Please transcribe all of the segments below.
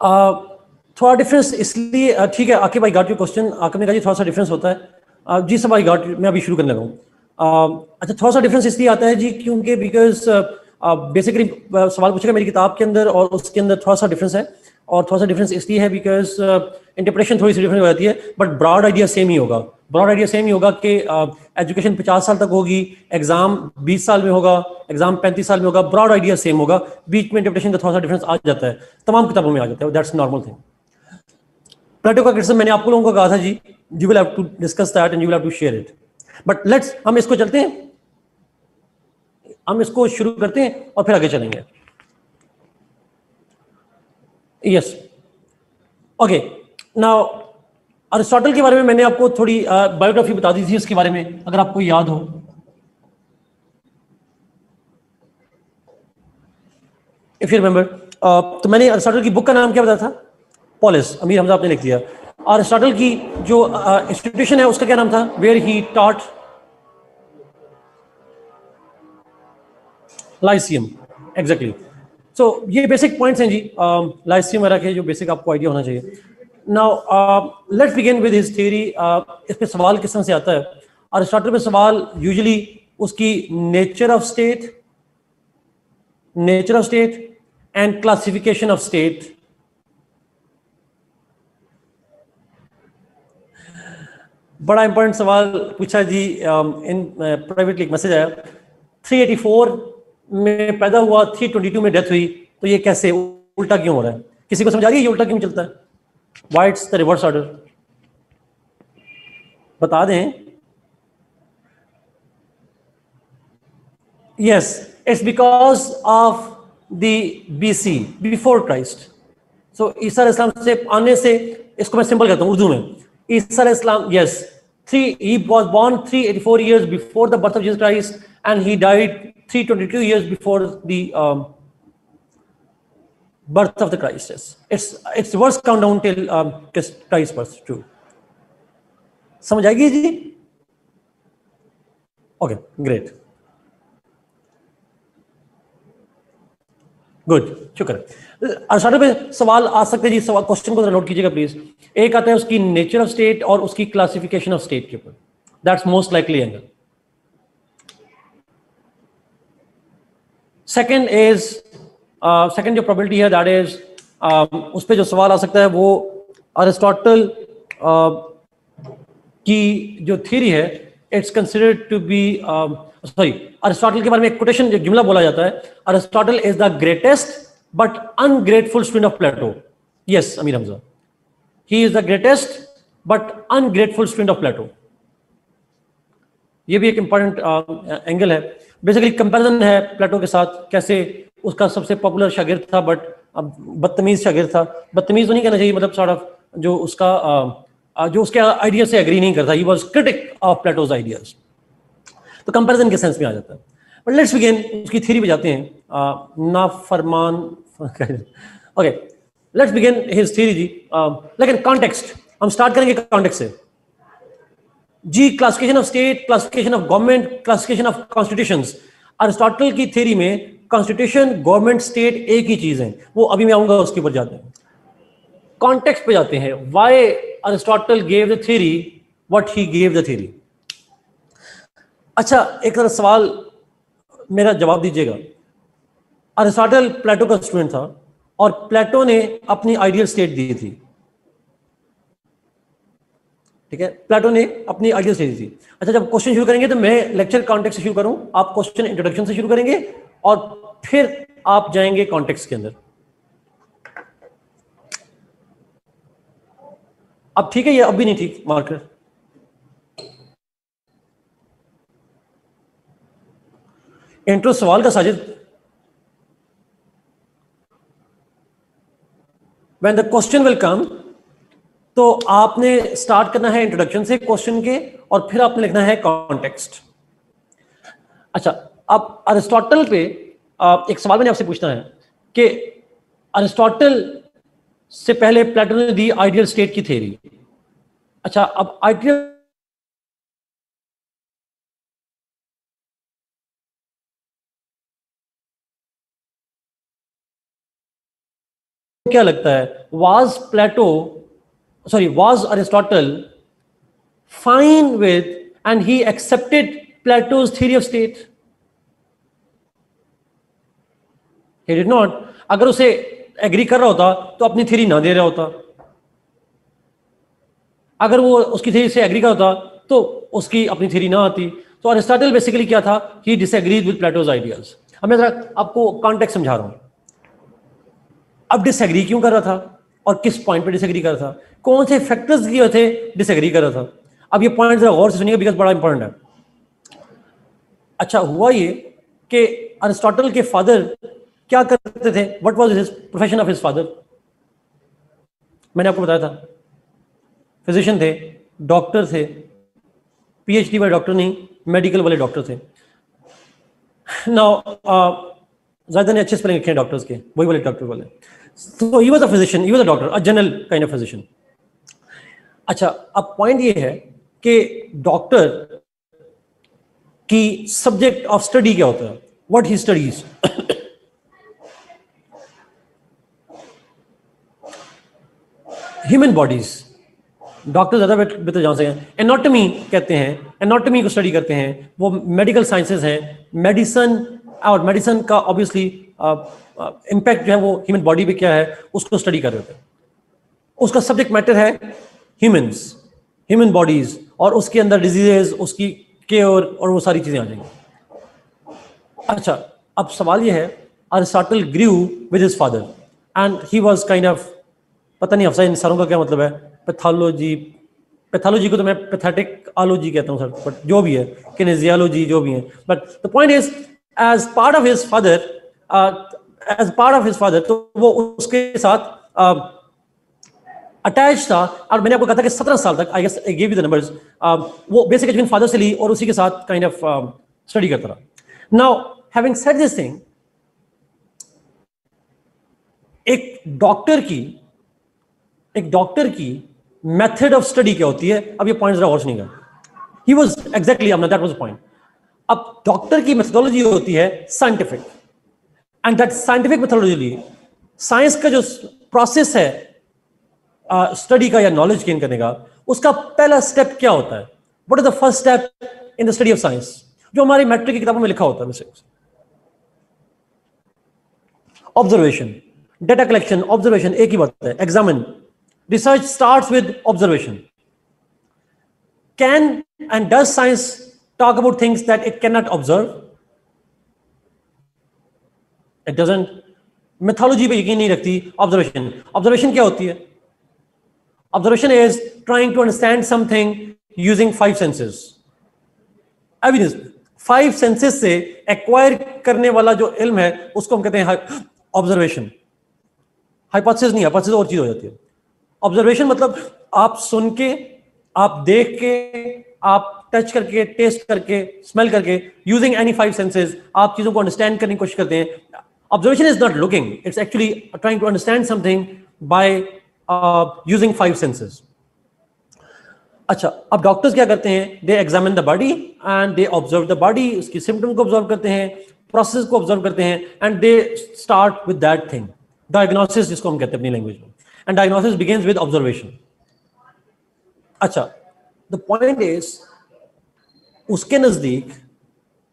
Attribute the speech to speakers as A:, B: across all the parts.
A: थोड़ा डिफरेंस इसलिए ठीक है, आके भाई गाट यू क्वेश्चन आके मैंने कहा जी थोड़ा सा डिफरेंस होता है। जी सब भाई गाट मैं अभी शुरू करने लगा हूँ। अच्छा थोड़ा सा डिफरेंस इसलिए आता है जी क्योंकि बिकॉज़ बेसिकली सवाल पूछेगा मेरी किताब के अंदर और उसके अंदर थोड़ा सा डिफरेंस है। और थोड़ा सा डिफरेंस इसलिए है बिकॉज़ इंटरप्रेशन थोड़ी सी डिफरेंट हो जाती है बट ब्रॉड आइडिया सेम ही होगा। ब्रॉड आइडिया सेम ही होगा कि एजुकेशन पचास साल तक होगी एग्ज़ाम बीस साल में होगा एग्ज़ाम पैंतीस साल में होगा ब्रॉड आइडिया सेम होगा। बीच में इंटरप्रेशन का थोड़ा सा डिफरेंस आ जाता है। तमाम किताबों में आ जाता है। दैट्स नॉर्मल थिंग प्लेटो का क्रिटिसिज्म मैंने आपको लोगों को कहा था जी। You will have to discuss that and you will have to share it but let's हम इसको चलते हैं। हम इसको शुरू करते हैं और फिर आगे चलेंगे। यस ओके नाउ अरिस्टोटल के बारे में मैंने आपको थोड़ी बायोग्राफी बता दी थी उसके बारे में, अगर आपको याद हो। इफ़ यू रिमेंबर तो मैंने अरिस्टोटल की बुक का नाम क्या बताया था? पॉलिस अमीर हमजा आपने लिख दिया। अरिस्टोटल की जो इंस्टीट्यूशन है, उसका क्या नाम था? Where he taught Lyceum exactly so ये बेसिक पॉइंट्स हैं जी। लाइसियम वगैरह के जो बेसिक आपको आइडिया होना चाहिए। Now let's begin with his theory इस पे सवाल किस तरह से आता है? अरिस्टोटल में सवाल यूजुअली उसकी nature of state nature of state and classification of state बड़ा इंपॉर्टेंट सवाल पूछा जी इन प्राइवेटली एक मैसेज आया। 384 में पैदा हुआ 322 में डेथ हुई। तो ये कैसे, उल्टा क्यों हो रहा है? किसी को समझा रही है ये उल्टा क्यों चलता है? वाइट्स द रिवर्स ऑर्डर बता दें। Yes it's because of the BC before Christ so ईसा इस्लाम से आने से इसको मैं सिंपल कहता हूँ उर्दू में। ईसा इस्लाम yes three he was born three eighty four years before the birth of Jesus Christ and he died three twenty two years before the birth of the Christ is. It's it's worst countdown till um, Christ birth too. समझ आएगी जी? Okay great good शुक्र। अरसाडे में सवाल आ सकते जी सवाल question को note कीजिएगा please एक आता है उसकी नेचर ऑफ़ स्टेट और उसकी क्लासिफिकेशन ऑफ़ स्टेट के ऊपर। That's most likely angle second is second जो प्रोबेबिलिटी है दैट इज़ uh, उस पर जो सवाल आ सकता है वो अरिस्टोटल uh, की जो थ्योरी है it's considered to be sorry Aristotle के बारे में एक कोटेशन जो जुमला बोला जाता है Aristotle is the greatest but ungrateful student of Plato yes Amir Hamza he is the greatest but ungrateful student of Plato ये भी एक इंपॉर्टेंट एंगल है. बेसिकली कंपैरिजन है प्लेटो के साथ कैसे उसका सबसे पॉपुलर शागिर था बट अब बदतमीज शागिर्द था। बदतमीज तो नहीं कहना चाहिए मतलब ऑफ़ जो उसका जो उसके आइडिया से एग्री नहीं करता। He was critic of Plato's ideas तो कंपैरिजन के सेंस में आ जाता है। बट लेट्स बिगिन उसकी थ्योरी पे जाते हैं। ना Farman okay let's begin his theory जी। लेकिन कॉन्टेक्स्ट हम स्टार्ट करेंगे कॉन्टेक्स्ट से। जी classification of state classification of government classification of constitutions Aristotle की थ्योरी में कॉन्स्टिट्यूशन गवर्नमेंट स्टेट एक ही चीज़ है। वो अभी मैं आऊँगा, उसके ऊपर जाते हैं। कॉन्टेक्स्ट पे जाते हैं। Why Aristotle gave the theory what he gave the theory अच्छा एक तरह सवाल मेरा जवाब दीजिएगा। अरिस्टोटल प्लेटो का स्टूडेंट था, और प्लेटो ने अपनी आइडियल स्टेट दी थी। ठीक है? प्लेटो ने अपनी आइडियल स्टेट दी थी। अच्छा जब क्वेश्चन शुरू करेंगे तो मैं लेक्चर कॉन्टेक्ट से शुरू करूँ। आप क्वेश्चन इंट्रोडक्शन से शुरू करेंगे और फिर आप जाएँगे कॉन्टेक्स के अंदर। अब ठीक है, ये अब भी नहीं ठीक, मार्कर। इंट्रो सवाल का Sajid. When the question will come तो आपने स्टार्ट करना है इंट्रोडक्शन से क्वेश्चन के और फिर आपने लिखना है कॉन्टेक्स्ट अच्छा अब अरिस्टोटल पे एक सवाल मैंने आपसे पूछना है कि अरिस्टोटल से पहले प्लेटो ने दी आइडियल स्टेट की थेरी। अच्छा अब आइडियल क्या लगता है? Was Plato sorry was Aristotle fine with and he accepted Plato's theory of state he did not अगर उसे एग्री कर रहा होता तो अपनी थ्योरी ना दे रहा होता। अगर वो उसकी थ्योरी से एग्री कर होता तो उसकी अपनी थ्योरी ना आती। तो अरिस्टोटल बेसिकली क्या था? He disagreed with Plato's ideas अब मैं आपको कॉन्टेक्ट समझा रहा हूँ। अब डिसएग्री क्यों कर रहा था? और किस पॉइंट पे डिसएग्री कर रहा था? कौन से फैक्टर्स की वजह से डिसएग्री कर रहा था? अब ये पॉइंट जरा गौर से सुनिएगा बिकॉज़ बड़ा इंपॉर्टेंट है। अच्छा हुआ ये कि अरिस्टोटल के फादर क्या करते थे? What was his profession of his father मैंने आपको बताया था। फिजिशियन थे डॉक्टर थे पीएचडी वाले डॉक्टर नहीं मेडिकल वाले डॉक्टर थे। नाउ ज़्यादा ने अच्छे स्पेलिंग लिखे डॉक्टर्स के, वही वाले डॉक्टर वाले। तो he was a physician he was a doctor a general kind of physician अच्छा अब पॉइंट ये है कि डॉक्टर की सब्जेक्ट ऑफ़ स्टडी क्या होता है? What he studies human bodies doctor ज़्यादा बेहतर जान सकें। एनाटॉमी कहते हैं। एनाटॉमी को स्टडी करते हैं। वो मेडिकल साइंसेज हैं। मेडिसन और मेडिसन का ऑब्वियसली इम्पैक्ट जो है वो ह्यूमन बॉडी पे क्या है? उसको स्टडी कर रहे होते हैं उसका सब्जेक्ट मैटर है ह्यूमंस ह्यूमन बॉडीज और उसके अंदर डिजीजेज उसकी केयर और वो सारी चीज़ें आ जाएँगी। अच्छा अब सवाल ये है Aristotle grew with his father and he was kind of पता नहीं अफसा इंसानों का क्या मतलब है। पैथोलॉजी पैथोलॉजी को तो मैं पैथेटिक आलोजी कहता हूँ सर बट जो भी है किनेजियालॉजी जो भी है। But the point is as part of his father as part of his father तो वो उसके साथ अटैच uh, था। और मैंने आपको कहा था कि सत्रह साल तक I guess give you the numbers वो बेसिक एजुकेशन फादर से ली और उसी के साथ काइंड ऑफ़ स्टडी करता रहा। Now having said this thing एक डॉक्टर की एक डॉक्टर की मेथड ऑफ़ स्टडी क्या होती है? अब ये पॉइंट जरा और सुनिएगा। ही वाज एग्जैक्टली अब दैट वाज पॉइंट अब डॉक्टर की मेथोडोलॉजी होती है scientific and that scientific methodology science का जो प्रोसेस है स्टडी uh, का या नॉलेज गेन करने का उसका पहला स्टेप क्या होता है? What is the first step in the study of science जो हमारी मैट्रिक की किताबों में लिखा होता है ऑब्जर्वेशन डेटा कलेक्शन ऑब्जर्वेशन एक ही बात है examine Research starts with observation. Can and does science talk about things that it cannot observe? It doesn't. Mythology पे यकीन नहीं रखती observation. Observation क्या होती है? Observation is trying to understand something using five senses. Evidence. Five senses से acquire करने वाला जो इल्म है उसको हम कहते हैं ऑब्जर्वेशन हाइपोथेसिस नहीं हाइपोथेसिस और चीज़ हो जाती है ऑब्जर्वेशन मतलब आप सुन के, आप देख के, आप टच करके टेस्ट करके स्मेल करके यूजिंग एनी फाइव सेंसेस आप चीज़ों को अंडरस्टैंड करने की कोशिश करते हैं। Observation is not looking it's actually trying to understand something by using five senses अच्छा अब डॉक्टर्स क्या करते हैं? They examine the body and they observe the body उसकी सिम्टम को ऑब्ज़र्व करते हैं प्रोसेस को ऑब्ज़र्व करते हैं and they start with that thing diagnosis जिसको हम कहते हैं अपनी लैंग्वेज में। And diagnosis begins with observation. अच्छा द पॉइंट इज़ उसके नज़दीक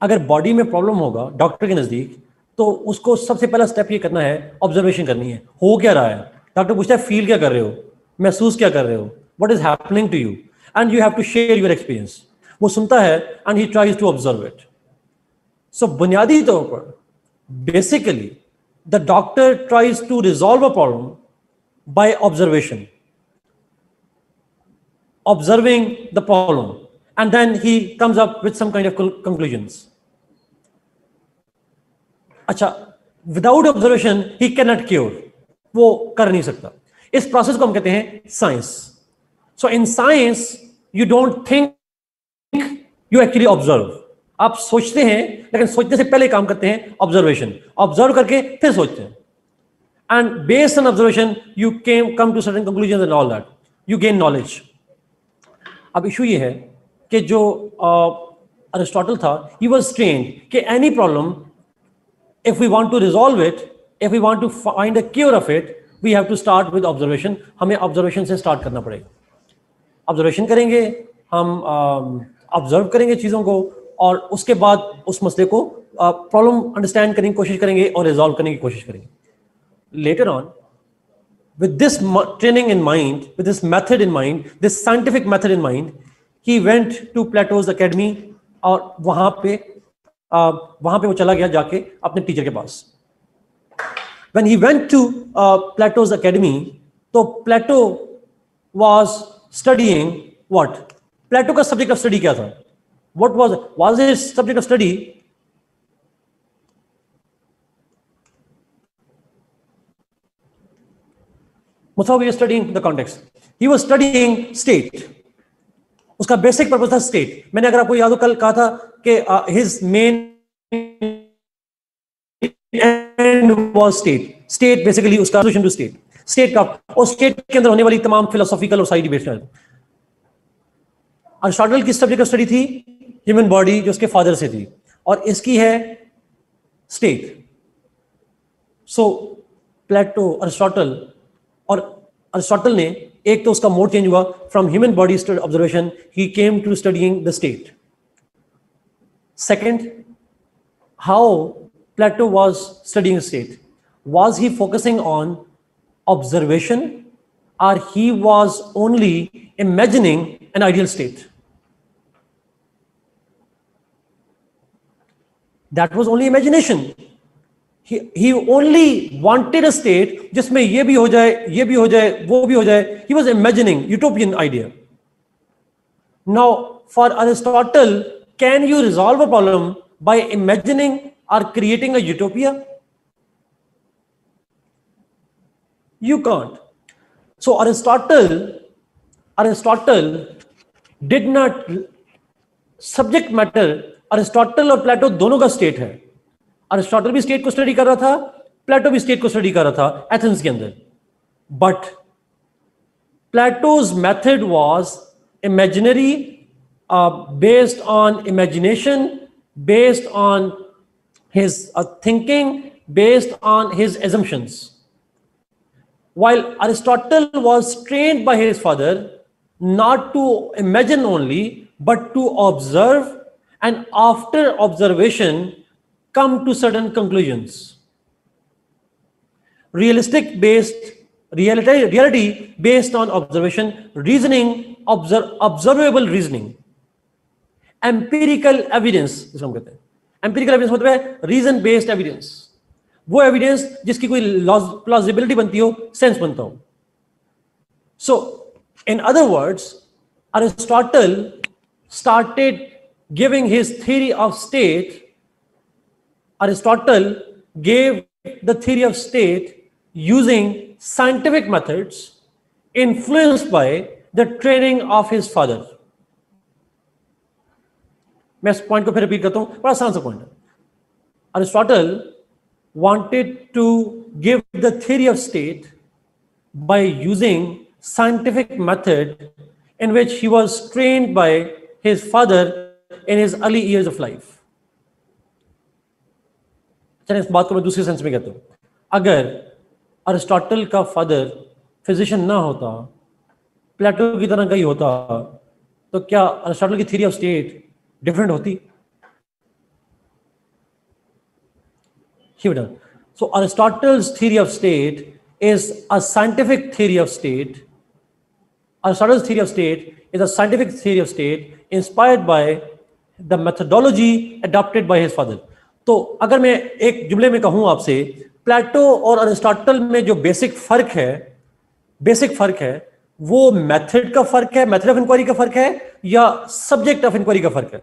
A: अगर बॉडी में प्रॉब्लम होगा डॉक्टर के नज़दीक तो उसको सबसे पहला स्टेप ये करना है ऑब्जर्वेशन करनी है हो क्या रहा है डॉक्टर पूछता है फील क्या कर रहे हो महसूस क्या कर रहे हो what is happening to you and you have to share your experience वो सुनता है and he tries to observe it so बुनियादी तौर पर basically the doctor tries to resolve a problem by observation. Observing the problem. And then he comes up with some kind of conclusions. अच्छा without observation he can not cure वो कर नहीं सकता इस process को हम कहते हैं science so in science you don't think you actually observe आप सोचते हैं, लेकिन सोचने से पहले काम करते हैं ऑब्जर्वेशन ऑब्ज़र्व करके फिर सोचते हैं and based on observation, you came, come to certain conclusions and all that. You gain knowledge. अब इशू ये है कि जो अरिस्टोटल था ही वाज ट्रेन्ड कि any problem if we want to resolve it, if we want to find a cure of it we have to start with observation हमें observation से start करना पड़ेगा। ऑब्जर्वेशन करेंगे, हम ऑब्ज़र्व करेंगे चीज़ों को, और उसके बाद उस मसले को प्रॉब्लम अंडरस्टैंड करने की कोशिश करेंगे और रिजॉल्व करने की कोशिश करेंगे। Later on with this training in mind, with this method in mind, this scientific method in mind, he went to Plato's academy और वहाँ पे uh, वहाँ पे वो चला गया जाके अपने टीचर के पास when he went to uh, Plato's academy तो Plato was studying what Plato का subject of study क्या था what was was his subject of study Musawi was studying the context. He was studying state. उसका basic purpose था state मैंने अगर आपको याद हो, कल कहा था कि his main end was state state basically उसका सोल्यूशन टू स्टेट स्टेट का, और स्टेट के अंदर होने वाली तमाम फिलोसॉफिकल और साइड डिबेट्स अरिस्टोटल की सब्जेक्ट ऑफ़ स्टडी थी? ह्यूमन बॉडी जो उसके फादर से थी। और इसकी है स्टेट सो प्लेटो अरिस्टोटल और अरिस्टोटल ने, एक तो उसका मोड चेंज हुआ from human body observation he came to studying the state second how Plato was studying state was he focusing on observation or he was only imagining an ideal state That was only imagination. He only wanted state जिसमें ये भी हो जाए, ये भी हो जाए, वो भी हो जाए। He was imagining utopian idea now for Aristotle can you resolve a problem by imagining or creating a utopia you can't. So, aristotle aristotle did not subject matter. Aristotle और प्लेटो दोनों का स्टेट है। Aristotle भी state को study कर रहा था प्लेटो भी स्टेट को स्टडी कर रहा था एथेंस के अंदर। But Plato's method was imaginary based on imagination based on his thinking based on his assumptions while Aristotle was train by his father not to imagine only but to observe and after observation come to certain conclusions. Realistic based reality, reality based on observation, reasoning, observe, observable reasoning. Empirical evidence जिसको हम कहते हैं empirical evidence मतलब है reason based evidence वो evidence जिसकी कोई plausibility बनती हो सेंस बनता हो so in other words Aristotle started giving his theory of state Aristotle gave the theory of state using scientific methods influenced by the training of his father. मैं इस point को फिर रिपीट करता हूं बड़ा आसान सा पॉइंट है Aristotle wanted to give the theory of state by using scientific method in which he was trained by his father in his early years of life अच्छा इस बात को मैं दूसरे सेंस में कहता हूँ। अगर अरिस्टोटल का फादर फिजिशियन ना होता, प्लेटो की तरह का होता तो क्या अरिस्टोटल की थ्री ऑफ़ स्टेट डिफरेंट होती? So Aristotle's theory of state is a scientific theory of state Aristotle's theory of state is a scientific theory of state inspired by the methodology adopted by his father तो अगर मैं एक जुमले में कहूँ आपसे, प्लेटो और अरिस्टोटल में जो बेसिक फ़र्क है, बेसिक फ़र्क है, वो मेथड का फ़र्क है, मेथड ऑफ़ इंक्वायरी का फ़र्क है, या सब्जेक्ट ऑफ़ इंक्वायरी का फ़र्क है?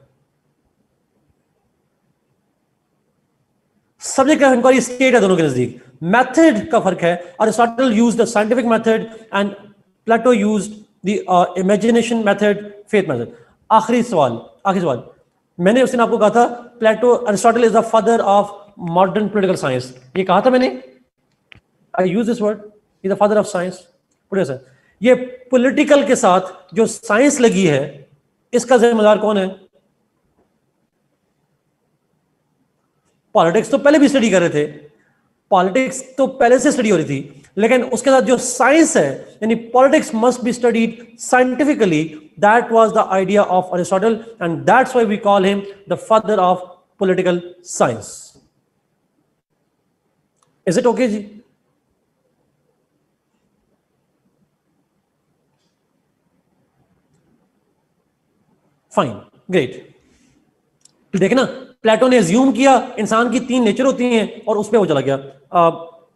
A: सब्जेक्ट ऑफ़ इंक्वायरी स्टेट है दोनों के नज़दीक। मेथड का फ़र्क है, Aristotle use the scientific method and Plato use the imagination method faith method आखिरी सवाल आखिरी सवाल। मैंने उस दिन आपको कहा था Plato Aristotle is the father of modern political science ये कहा था मैंने? I use this word is the father of science sir ये पॉलिटिकल के साथ जो साइंस लगी है, इसका जिम्मेदार कौन है? पॉलिटिक्स तो पहले भी स्टडी कर रहे थे। पॉलिटिक्स तो पहले से स्टडी हो रही थी। लेकिन उसके साथ जो साइंस है यानी politics must be studied scientifically that was the idea of Aristotle and that's why we call him the father of political science is it okay ji fine great देखना प्लेटो ने ज्यूम किया इंसान की तीन नेचर होती हैं और उस पर वो चला गया। आ,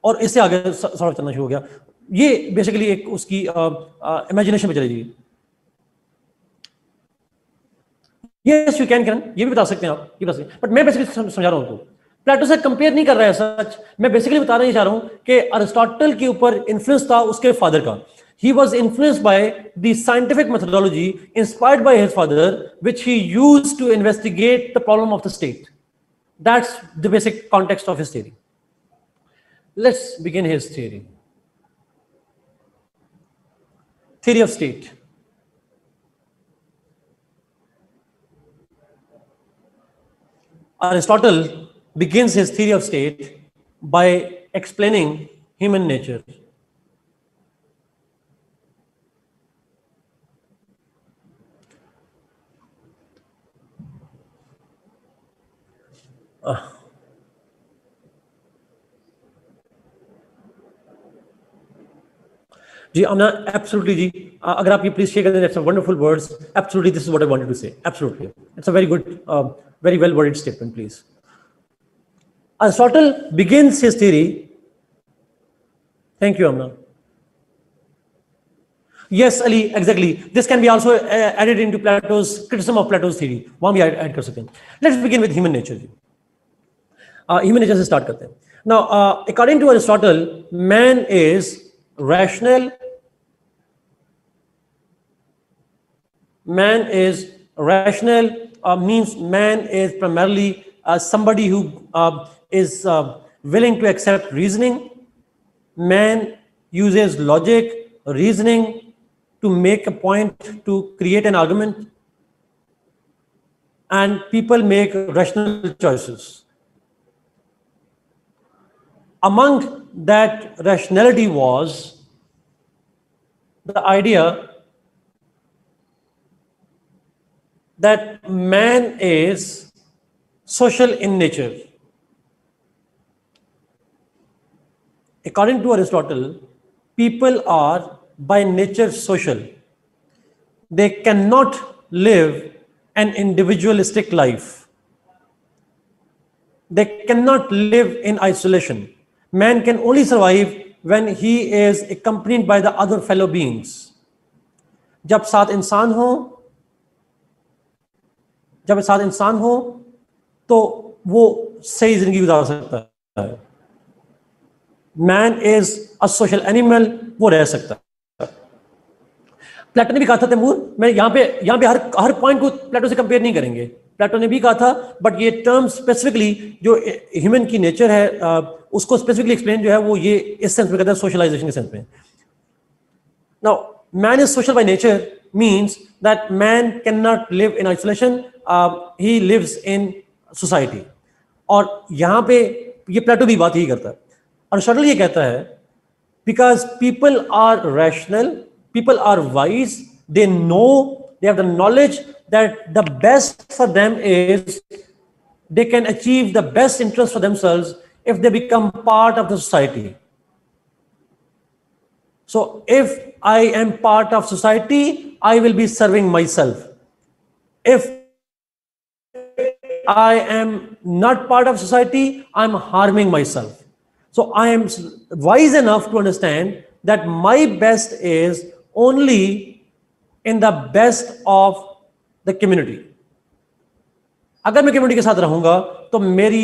A: और इससे आगे सॉल्व चलना शुरू हो गया। ये बेसिकली एक उसकी इमेजिनेशन में चली गई। ये यू कैन कैन ये भी बता सकते हैं आप, ये बता सकते बट मैं बेसिकली समझा रहा हूँ तो प्लेटो से कंपेयर नहीं कर रहा है सच। मैं बेसिकली बता नहीं चाह रहा हूँ कि अरिस्टोटल के ऊपर इन्फ्लुएंस था उसके फादर का। He was influence by the scientific methodology inspired by his father which he use to investigate the problem of the state that's the basic context of history Let's begin his theory. Theory of state. Aristotle begins his theory of state by explaining human nature. Uh, ji Amna absolutely जी अगर आप ये please share करें that's wonderful words absolutely this is what I wanted to say absolutely it's a very good very well worded statement please Aristotle begins his theory. Thank you, Amna. Yes, Ali, exactly. This can be also uh, added into Plato's criticism of Plato's theory. वहां भी add, add कर सकते हैं. Let's begin with human nature. Uh, human nature से start करते हैं. Now, uh, according to Aristotle, man is rational man is rational uh, means man is primarily uh, somebody who uh, is uh, willing to accept reasoning. Man uses logic reasoning to make a point to create an argument. And people make rational choices. Among that rationality was the idea that man is social in nature. According to Aristotle, people are by nature social. They cannot live an individualistic life. They cannot live in isolation man can only survive when he is accompanied by the other fellow beings जब साथ इंसान हो जब साथ इंसान हो तो वो सही ज़िंदगी गुजार सकता है। Man is a social animal वो रह सकता है। प्लेटो ने भी कहा था तैमूर मैं यहाँ पे यहाँ पे हर हर पॉइंट को प्लेटो से कंपेयर नहीं करेंगे। प्लेटो ने भी कहा था बट ये टर्म स्पेसिफिकली जो ह्यूमन की नेचर है उसको स्पेसिफिकली एक्सप्लेन जो है, वो ये इस सेंस में कहता है सोशलाइजेशन के सेंस में। Now man is social by nature means that man can not live in isolation he lives in society और यहां पे ये प्लेटो भी बात यही करता है और शटल ये कहता है because people are rational people are wise they know they have the knowledge that the best for them is they can achieve the best interest for themselves if they become part of the society. So if I am part of society, I will be serving myself. If I am not part of society, I'm harming myself. So I am wise enough to understand that my best is only in the best of the community अगर मैं community के साथ रहूँगा तो मेरी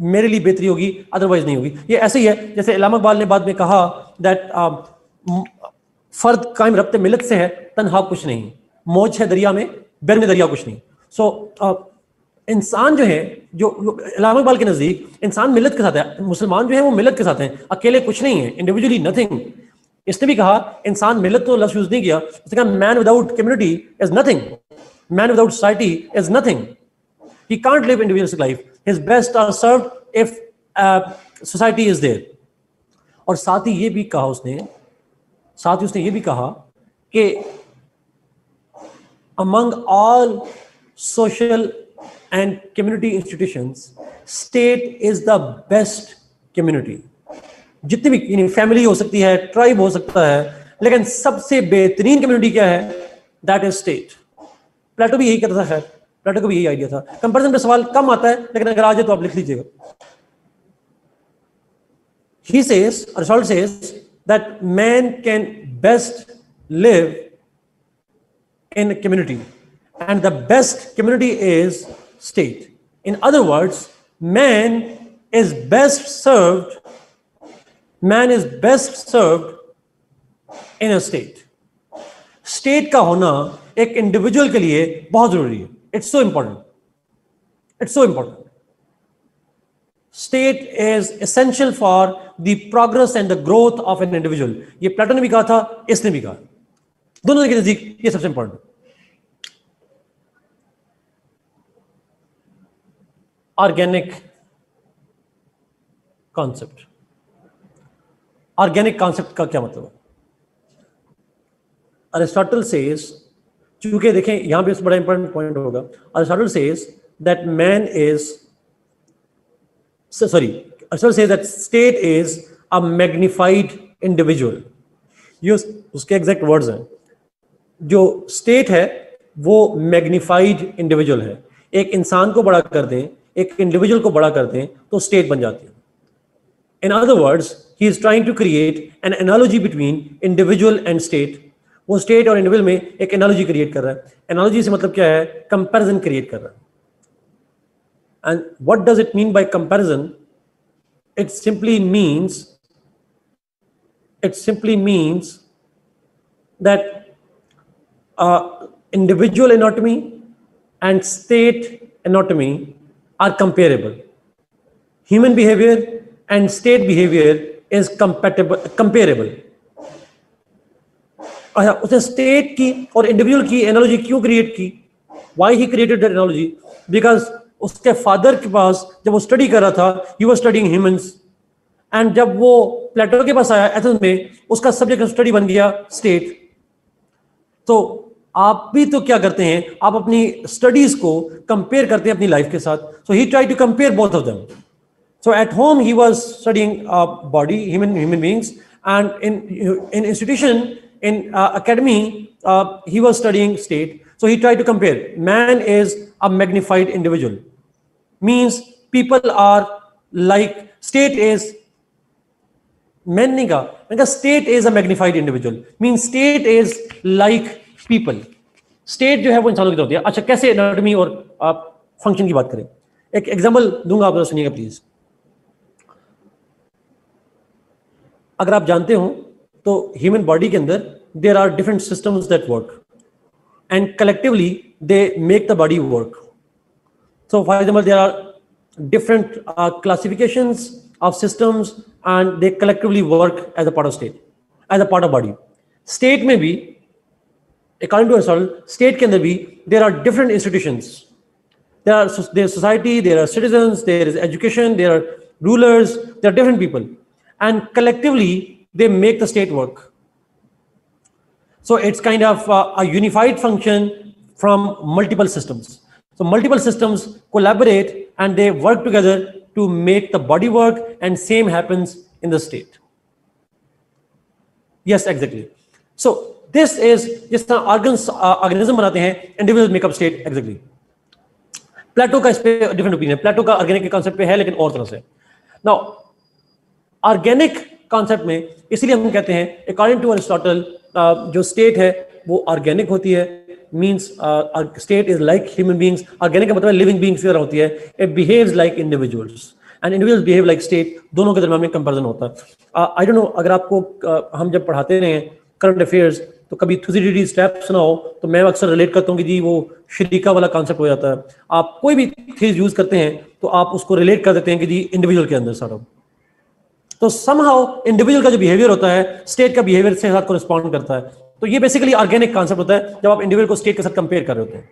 A: मेरे लिए बेहतरी होगी अदरवाइज़ नहीं होगी। ये ऐसे ही है जैसे इलाम इकबाल ने बाद में कहा दैट फर्द कायम रबते मिलत से है तनहा कुछ नहीं। मौज है दरिया में बैरन दरिया कुछ नहीं। सो so, uh, इंसान जो है जो इलाम इकबाल के नज़दीक इंसान मिलत के साथ है मुसलमान जो है वो मिलत के साथ हैं अकेले कुछ नहीं है इंडिविजुअली नथिंग इसने भी कहा इंसान मिलत तो लफ्ज यूज़ नहीं किया उसने कहा man without community is nothing without society is nothing. He can't live individualistic life. His best are served if uh, society is there. और साथ ही ये भी कहा उसने साथ ही उसने ये भी कहा कि among all social and community institutions state is the best community जितनी भी फैमिली हो सकती है ट्राइब हो सकता है, लेकिन सबसे बेहतरीन कम्युनिटी क्या है? दैट इज़ स्टेट प्लेटो भी यही कहता था, खैर प्लेटो का भी यही आइडिया था। कंपेरिजन पे सवाल कम आता है, लेकिन अगर आ जाए तो आप लिख लीजिएगा। He says Aristotle says that man can best live in a community. And the best community is state. In other words, man is best served, man is best served in a state. State का होना एक individual के लिए बहुत ज़रूरी है. It's so important it's so important state is essential for the progress and the growth of an individual ये Plato ने भी कहा था, इसने भी कहा. दोनों के नज़दीक ये सबसे important organic concept organic concept का क्या मतलब? है अरिस्टोटल सेज चूँकि देखें, यहाँ पे बड़ा इंपॉर्टेंट पॉइंट होगा। Aristotle says that man is sorry Aristotle says that state is a magnified individual ये उसके एग्जैक्ट वर्ड्स हैं। जो स्टेट है, वो मैग्निफाइड इंडिविजुअल है। एक इंसान को बड़ा कर दें एक इंडिविजुअल को बड़ा कर दें तो स्टेट बन जाती है। In other words he is trying to create an analogy between individual and state वो स्टेट और इंडिविजुअल में एक एनालॉजी क्रिएट कर रहा है। एनालॉजी से मतलब क्या है? कंपैरिजन क्रिएट कर रहा है। And what does it mean by comparison it simply it simply means that uh, individual anatomy and state anatomy are comparable. Human behavior and state behavior is compatible, comparable. अच्छा उसने state की और individual की analogy क्यों create की why he created analogy because उसके father के पास जब वो स्टडी कर रहा था you were studying humans and जब वो प्लेटो के पास आया एथेंस में उसका सब्जेक्ट स्टडी बन गया स्टेट तो आप भी तो क्या करते हैं आप अपनी स्टडीज़ को कंपेयर करते हैं अपनी लाइफ के साथ। So he try to compare both of them so at home he was studying body human human beings and in in institution in uh, he was studying state. So he tried to compare. Man is a magnified individual. Means people are like state is men नहीं कहा मैंने कहा state is a magnified individual mean state is like people state जो है वो इंसानों की तरफ़ दिया अच्छा कैसे एनाटॉमी और आप फ़ंक्शन की बात करें? एक एग्जांपल दूँगा आप सुनिएगा प्लीज़ अगर आप जानते हो तो ह्यूमन बॉडी के अंदर there are different systems that work and collectively they make the body work so for example there are uh, classifications of systems and they collectively work as a part of state as a part of body. State may be according to Aristotle state can there be? There are different institutions. There are there is society there are citizens there is education there are rulers there are different people. And collectively they make the state work. So it's kind of uh, a unified function from multiple systems. So multiple systems collaborate and they work together to make the body work and same happens in the state. Yes, exactly. So this is जिस तरह organs uh, organism बनाते हैं individual makeup state exactly. Plato का इस पे different opinion Plato का organic concept है लेकिन और तरह से। नाउ ऑर्गेनिक कॉन्सेप्ट में इसलिए हम कहते हैं अकॉर्डिंग टू अरिस्टोटल जो स्टेट है वो ऑर्गेनिक होती है uh, state is like human beings. Organic का मतलब living beings की तरह होती है। It behaves like individuals. And individuals behave like state. दोनों के दरम्यान में कंपैरिजन होता है। आई डोंट नो अगर आपको uh, हम जब पढ़ाते रहे करंट अफेयर्स तो कभी थ्यूसिडिटी स्टेप सुनाओ तो मैं अक्सर रिलेट करता हूँ कि जी वो शरीका वाला कॉन्सेप्ट हो जाता है। आप कोई भी चीज़ यूज़ करते हैं तो आप उसको रिलेट कर देते हैं कि जी इंडिविजुअल के अंदर सारा। तो समहाउ इंडिविजुअल का जो बिहेवियर होता है स्टेट का बिहेवियर से साथ को रिस्पॉन्ड करता है। तो ये बेसिकली ऑर्गेनिक कॉन्सेप्ट होता है, जब आप इंडिविजुअल को स्टेट के साथ कंपेयर कर रहे होते हैं।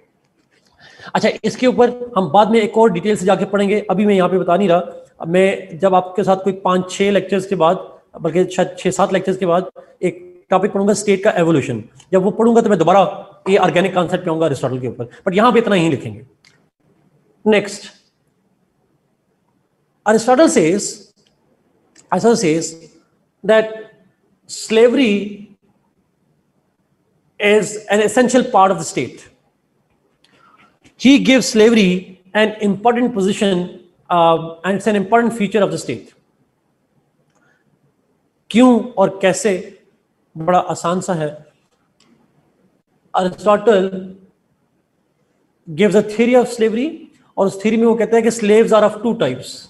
A: अच्छा इसके ऊपर हम बाद में एक और डिटेल से जाके पढ़ेंगे। अभी मैं यहाँ पे बता नहीं रहा। मैं जब आपके साथ कोई पाँच छह लेक्चर्स के बाद, बल्कि शायद छह सात लेक्चर्स के बाद एक टॉपिक पढ़ूँगा स्टेट का एवोल्यूशन जब वो पढ़ूँगा तो मैं दोबारा ये ऑर्गेनिक कॉन्सेप्ट क्यों अरिस्टोटल के ऊपर। बट यहाँ पर इतना ही लिखेंगे। नेक्स्ट अरिस्टोटल सेज ऐसा says that slavery is an essential part of the state he give slavery an important position and an important future of the state क्यों और कैसे? बड़ा आसान सा है। Aristotle gives a theory of slavery और उस थ्योरी में वो कहता है कि slaves are of two types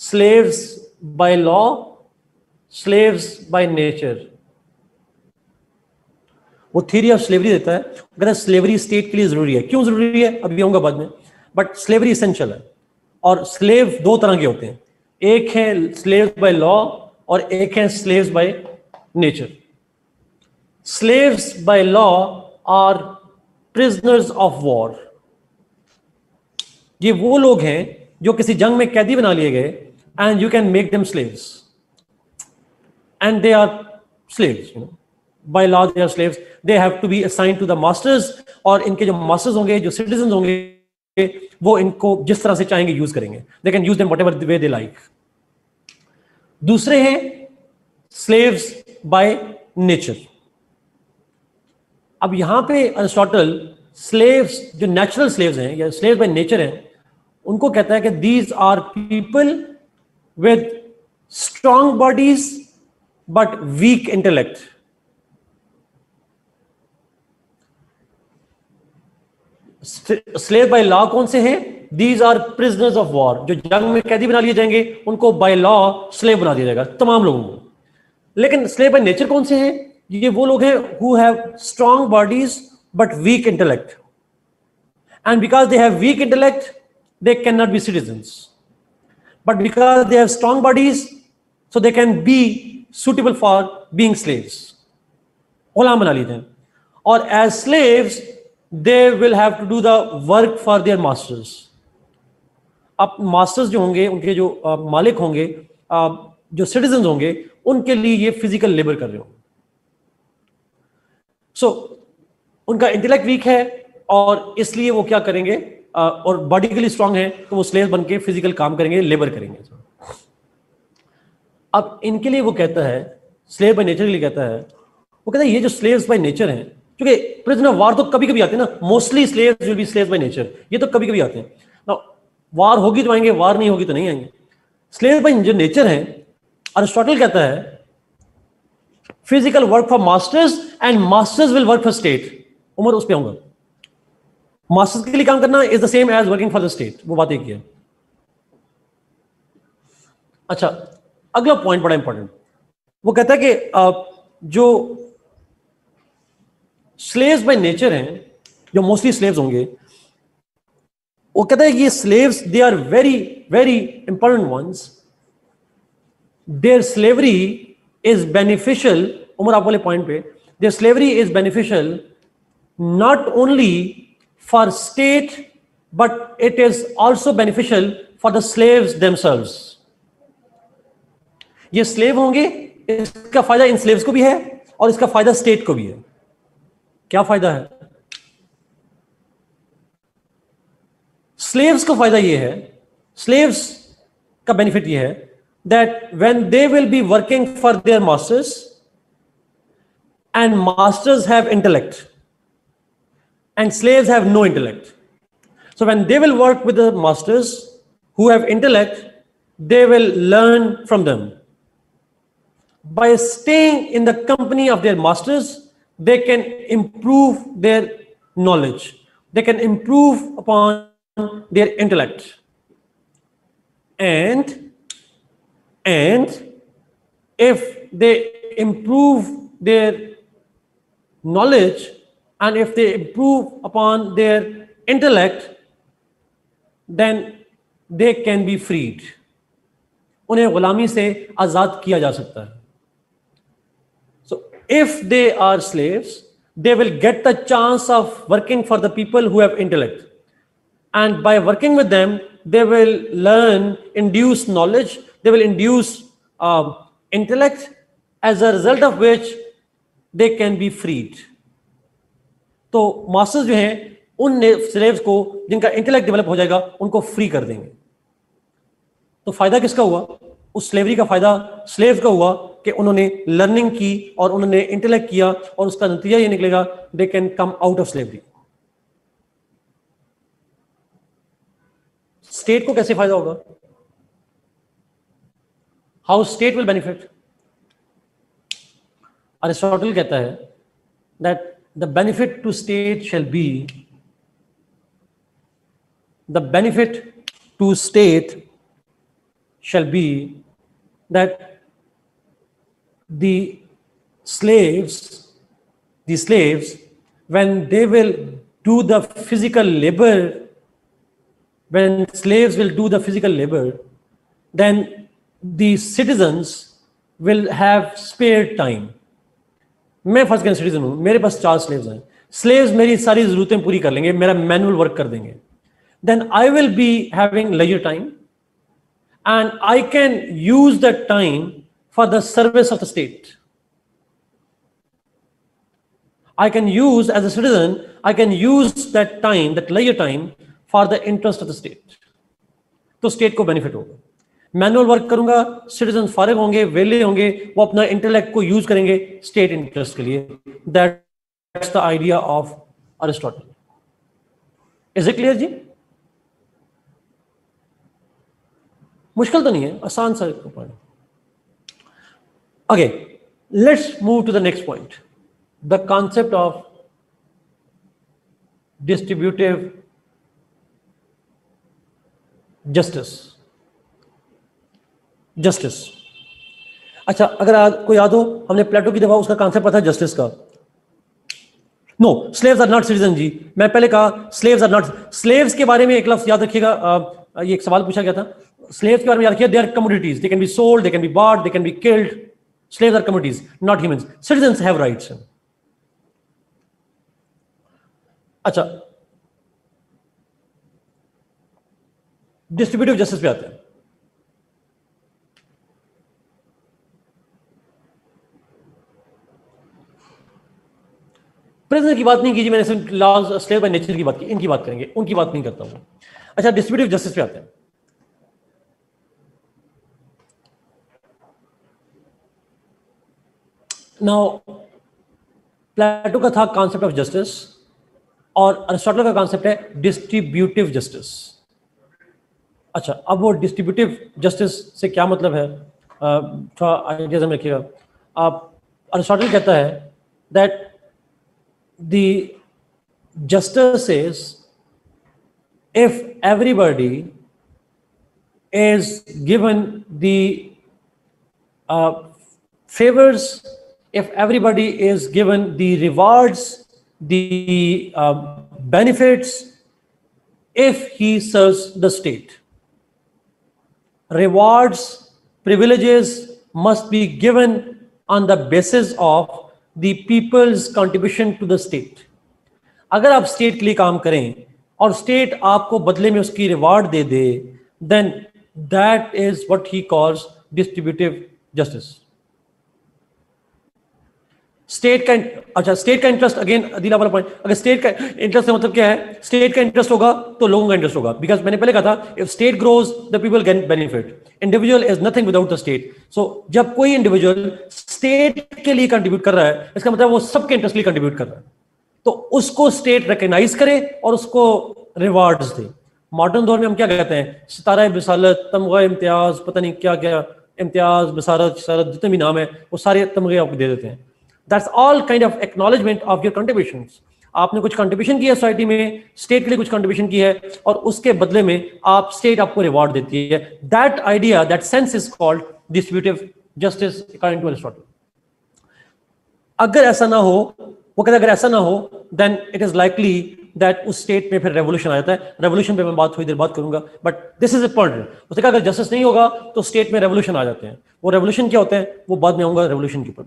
A: slaves by law slaves by nature वो थ्योरी ऑफ़ स्लेवरी देता है। कहता है स्लेवरी स्टेट के लिए ज़रूरी है। क्यों ज़रूरी है? अभी आऊँगा बाद में। बट स्लेवरी इसेंशियल है। और स्लेव दो तरह के होते हैं। एक है स्लेव बाय लॉ और एक है slaves by nature slaves by law are prisoners of war ये वो लोग हैं जो किसी जंग में कैदी बना लिए गए and you can make them slaves and they are slaves you by law they are slaves they have to be assign to the masters और इनके जो मास्टर्स होंगे, जो सिटीजन होंगे, वो इनको जिस तरह से चाहेंगे यूज़ करेंगे. They can use them whatever way they like दूसरे हैं स्लेव्स बाय नेचर अब यहाँ पे अरिस्टोटल स्लेव्स जो नेचुरल स्लेव्स हैं, या स्लेव्स बाय नेचर हैं, उनको कहता है कि these are people with strong bodies but weak intellect slave by law कौन से हैं? These are prisoners of war जो जंग में कैदी बना लिए जाएँगे, उनको बाय लॉ स्लेव बना दिया जाएगा, तमाम लोगों को। लेकिन स्लेव बाय नेचर कौन से हैं? ये वो लोग हैं who have strong bodies but weak intellect and because they have weak intellect they can not be citizens but because they have strong bodies so they can be suitable for being slaves गुलाम बना हैं और as slaves they will have to do the work for their masters अब masters जो होंगे, उनके जो मालिक होंगे जो सिटीजन होंगे, उनके लिए ये फ़िज़िकल लेबर कर रहे होंगे सो so, उनका इंटेलेक्ट वीक है और इसलिए वो क्या करेंगे? और बॉडी के लिए स्ट्रांग है तो वो स्लेव बन के फ़िज़िकल काम करेंगे लेबर करेंगे। अब इनके लिए वो कहता है स्लेव बाय नेचर के लिए कहता है वो कहता है ये जो स्लेव्स बाय नेचर हैं क्योंकि प्रिजनर वार तो कभी कभी आते हैं ना mostly slaves will be slaves by nature ये तो कभी कभी आते हैं। ना वार होगी तो आएँगे वार नहीं होगी तो नहीं आएँगे। स्लेव बाय जो नेचर है अरिस्टोटल कहता है physical work for masters and masters will work for state उम्र उस पर आऊँगा मास्टर्स के लिए काम करना is the same as working for the state वो बात एक ही है। अच्छा अगला पॉइंट बड़ा इंपॉर्टेंट वो कहता है कि जो स्लेव्स बाय नेचर हैं, जो मोस्टली स्लेव्स होंगे, वो कहता है कि ये slaves they are very very important ones there slavery is beneficial Umar आप बोले पॉइंट पे the slavery is beneficial not only for state but it is also beneficial for the slave themselves ये स्लेव होंगे, इसका फ़ायदा इन स्लेव्स को भी है और इसका फ़ायदा स्टेट को भी है। क्या फ़ायदा है? स्लेव्स को फ़ायदा ये है स्लेव्स का बेनिफिट ये है that when they will be working for their masters and masters have intellect and slaves have no intellect. So when they will work with the masters who have intellect they will learn from them. By staying in the company of their masters they can improve their knowledge. They can improve upon their intellect. And and if they improve their knowledge and if they improve upon their intellect, then they can be freed. उन्हें गुलामी से आजाद किया जा सकता है so if they are slaves they will get the chance of working for the people who have intellect and by working with them they will learn induce knowledge they will induce uh, intellect as a result of which they can be freed. तो masters जो हैं उन slaves को जिनका intellect develop हो जाएगा उनको free कर देंगे। तो फ़ायदा किसका हुआ? उस स्लेवरी का फ़ायदा स्लेव का हुआ कि उन्होंने लर्निंग की और उन्होंने इंटेलेक्ट किया और उसका नतीजा ये निकलेगा they can come out of slavery state को कैसे फ़ायदा होगा? how state will benefit? Aristotle kehta hai that the benefit to state shall be the benefit to state shall be that the slaves the slaves when they will do the physical labor when slaves will do the physical labor then the citizens will have spare time मैं first can citizen हूं मेरे पास चार slaves हैं slaves मेरी सारी जरूरतें पूरी कर लेंगे मेरा मैनुअल वर्क कर देंगे then I will be having leisure time and I can use that time for the service of the state. I can use, as a citizen, I can use that time, that leisure time, for the interest of the state. तो state को benefit होगा manual work करूँगा, citizen फारिग होंगे, वेले होंगे, वो अपना इंटेलेक्ट को यूज़ करेंगे स्टेट इंटरेस्ट के लिए। That's the idea of Aristotle is it clear जी? मुश्किल तो नहीं है, आसान सा point okay let's move to the next point the concept of distributive justice justice अच्छा अगर आ, कोई याद हो हमने प्लेटो की दफ़ा उसका कॉन्सेप्ट पता है जस्टिस का। No slaves are not citizen जी। मैं पहले कहा स्लेव्स आर नॉट स्लेव्स के बारे में एक लफ्ज याद रखिएगा ये एक सवाल पूछा गया था। Slaves के बारे में याद रखिए they are commodities. They can be sold they can be bought they can be killed. Slaves are commodities not humans. Citizens have rights. अच्छा डिस्ट्रीब्यूटिव जस्टिस पे आते हैं। प्रेजेंट की बात नहीं कीजिए, मैंने लॉज स्लेव बाय नेचर की बात की, इनकी बात करेंगे, उनकी बात नहीं करता हूँ। अच्छा डिस्ट्रीब्यूटिव जस्टिस पे आते हैं। नाउ प्लेटो का था कॉन्सेप्ट ऑफ़ जस्टिस और अरिस्टोटल का कॉन्सेप्ट है डिस्ट्रीब्यूटिव जस्टिस अच्छा अब वो डिस्ट्रीब्यूटिव जस्टिस से क्या मतलब है? थोड़ा आइडियाज़ में रखिएगा। आप अरिस्टोटल कहता है that the justice says if everybody is given the uh, favors, if everybody is given the rewards, the uh, benefits, if he serves the state. Rewards, privileges must be given on the basis of the people's contribution to the state अगर आप state के लिए काम करें और state आपको बदले में उसकी रिवार्ड दे दे then that is what he calls distributive justice state का अच्छा स्टेट का इंटरेस्ट अगेन अदीला वाला पॉइंट अगर स्टेट का इंटरेस्ट का मतलब क्या है? स्टेट का इंटरेस्ट होगा तो लोगों का इंटरेस्ट होगा। बिकॉज़ मैंने पहले कहा था if state grows the people can benefit individual is nothing without the state so जब कोई इंडिविजुअल स्टेट के लिए कंट्रीब्यूट कर रहा है, इसका मतलब वो सबके इंटरेस्ट लिए कंट्रीब्यूट कर रहा है। तो उसको स्टेट रिकग्नाइज करे और उसको रिवार्ड दे। मॉडर्न दौर में हम क्या कहते हैं? सितारा बिसालत तमगा, इम्तियाज़, पता नहीं क्या क्या इम्तियाज़ बिसारत जितने भी नाम है, वो सारे तमगे आपको दे देते हैं। That's all kind of acknowledgement of your contribution आपने कुछ कंट्रीब्यूशन किया सोसाइटी में स्टेट के लिए कुछ कंट्रीब्यूशन की है, और उसके बदले में आप स्टेट आपको रिवॉर्ड देती है। That idea that sense is called distributive justice according to Aristotle अगर ऐसा ना हो, वो कहते अगर ऐसा ना हो then it is likely that उस स्टेट में फिर रेवोल्यूशन आ जाता है. रेवोल्यूशन पे मैं बात थोड़ी देर बात करूँगा बट दिस इज़ इंपॉर्टेंट उसने कहा, अगर जस्टिस नहीं होगा तो स्टेट में रेवोल्यूशन आ जाते हैं. वो रेवोल्यूशन क्या होते हैं? वो बाद में आऊँगा रेवोल्यूशन के ऊपर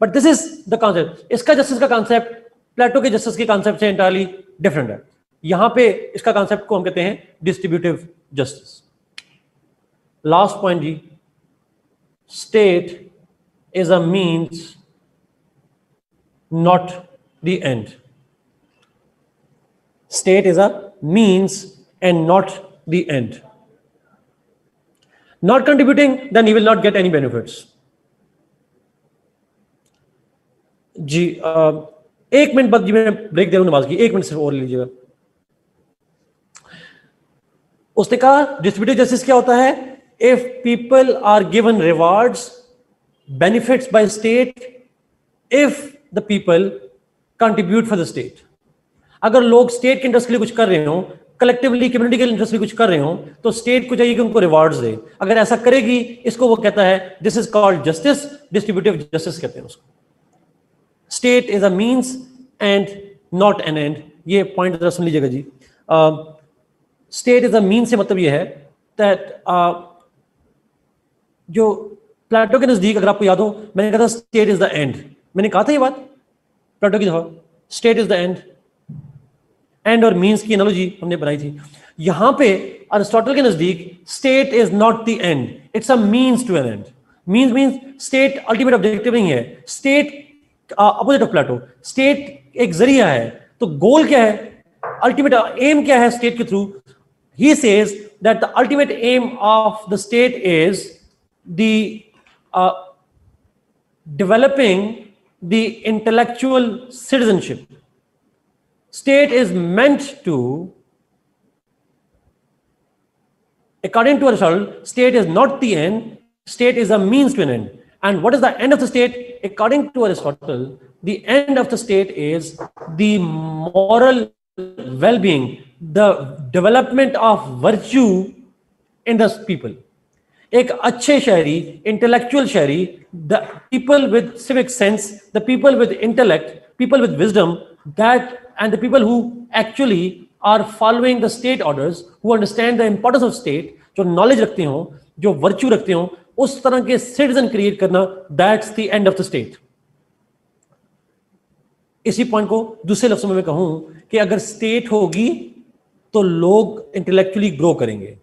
A: but this is the concept इसका जस्टिस का कॉन्सेप्ट प्लेटो के जस्टिस के कॉन्सेप्ट से इंटायरली डिफरेंट है। यहाँ पे इसका कॉन्सेप्ट को हम कहते हैं distributive justice last point ji. State is a means, not the end State is a means and not the end. Not contributing, then you will not get any benefits. जी आ, एक मिनट बाद जी मैं break दे रहा हूँ नमाज़ की। एक मिनट सिर्फ़ और लीजिएगा। उसने कहा डिस्ट्रीब्यूटिव जस्टिस क्या होता है? If people are given rewards benefits by state if the people contribute for the state अगर लोग स्टेट के इंटरेस्ट के लिए कुछ कर रहे हो कलेक्टिवली कम्युनिटी के इंटरेस्ट लिए कुछ कर रहे हो तो स्टेट को चाहिए कि उनको रिवार्ड्स दे। अगर ऐसा करेगी इसको वो कहता है this is called justice distributive justice कहते हैं उसको। State is a means and not an end ये पॉइंट जरा सुन लीजिएगा जी। स्टेट इज़ अ मीन से मतलब ये है दैट जो प्लेटो के नज़दीक, अगर आपको याद हो, मैंने कहा था स्टेट इज़ द एंड मैंने कहा था ये बात? प्लेटो की दफ़ा state is the end end और मीन्स की एनोलॉजी हमने बनाई थी। यहाँ पे अरिस्टोटल के नज़दीक state is not the end it's a means to an end means means state ultimate objective नहीं है। State opposite of Plato state एक ज़रिया है तो गोल क्या है? अल्टीमेट एम क्या है स्टेट के through he says that the ultimate aim of the state is the developing the intellectual citizenship state is meant to according to Aristotle state is not the end state is a means to an end and what is the end of the state according to aristotle, the end of the state is the moral well-being, the development of virtue in the people. एक अच्छे शहरी intellectual शहरी the people with civic sense the people with intellect people with wisdom that and the people who actually are following the state orders who understand the importance of state जो knowledge रखते हो, जो virtue रखते हो उस तरह के citizen create करना that's the end of the state इसी पॉइंट को दूसरे लफ्जों में मैं कहूँ कि अगर स्टेट होगी तो लोग इंटेलेक्चुअली ग्रो करेंगे।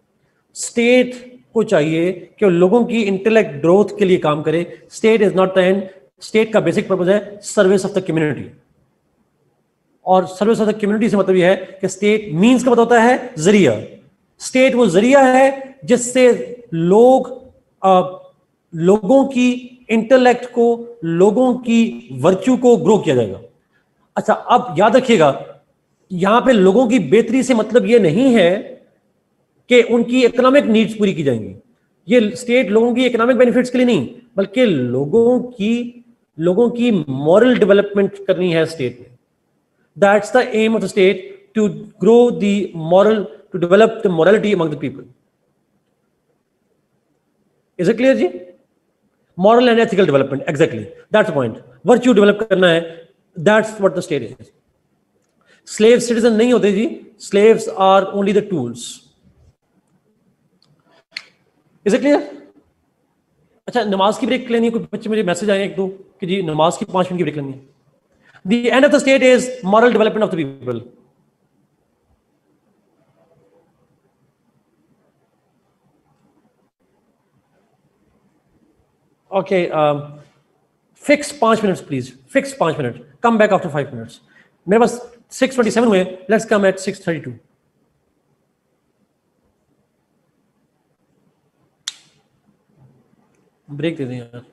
A: स्टेट को चाहिए कि लोगों की इंटेलेक्ट ग्रोथ के लिए काम करे। State is not the end state का बेसिक पर्पज है सर्विस ऑफ़ द कम्युनिटी और सर्विस ऑफ़ द कम्युनिटी से मतलब यह है कि स्टेट मींस का मतलब होता है ज़रिया। स्टेट वो ज़रिया है जिससे लोग लोगों की इंटेलेक्ट को, लोगों की वर्च्यू को ग्रो किया जाएगा। अच्छा अब याद रखिएगा, यहाँ पे लोगों की बेहतरी से मतलब यह नहीं है कि उनकी इकोनॉमिक नीड्स पूरी की जाएँगी। ये स्टेट लोगों की इकोनॉमिक बेनिफिट्स के लिए नहीं, बल्कि लोगों की लोगों की मॉरल डेवलपमेंट करनी है स्टेट ने that's the aim of the state to grow the moral to develop the morality among the people is clear ji moral and ethical development exactly that's point virtue develop करना है that's what the state is slave citizen नहीं होते जी slaves are only the tools is it clear अच्छा नमाज़ की break लेनी है, कोई बच्चे मुझे मैसेज आए एक दो, कि जी, नमाज़ की पाँच मिनट की ब्रेक लेनी है। The end of the state is moral development of the people okay fix पाँच मिनट्स प्लीज़ फिक्स पाँच minute come back after five minutes मेरे पास सिक्स ट्वेंटी सेवन हुए let's come at six thirty two break दे दें यार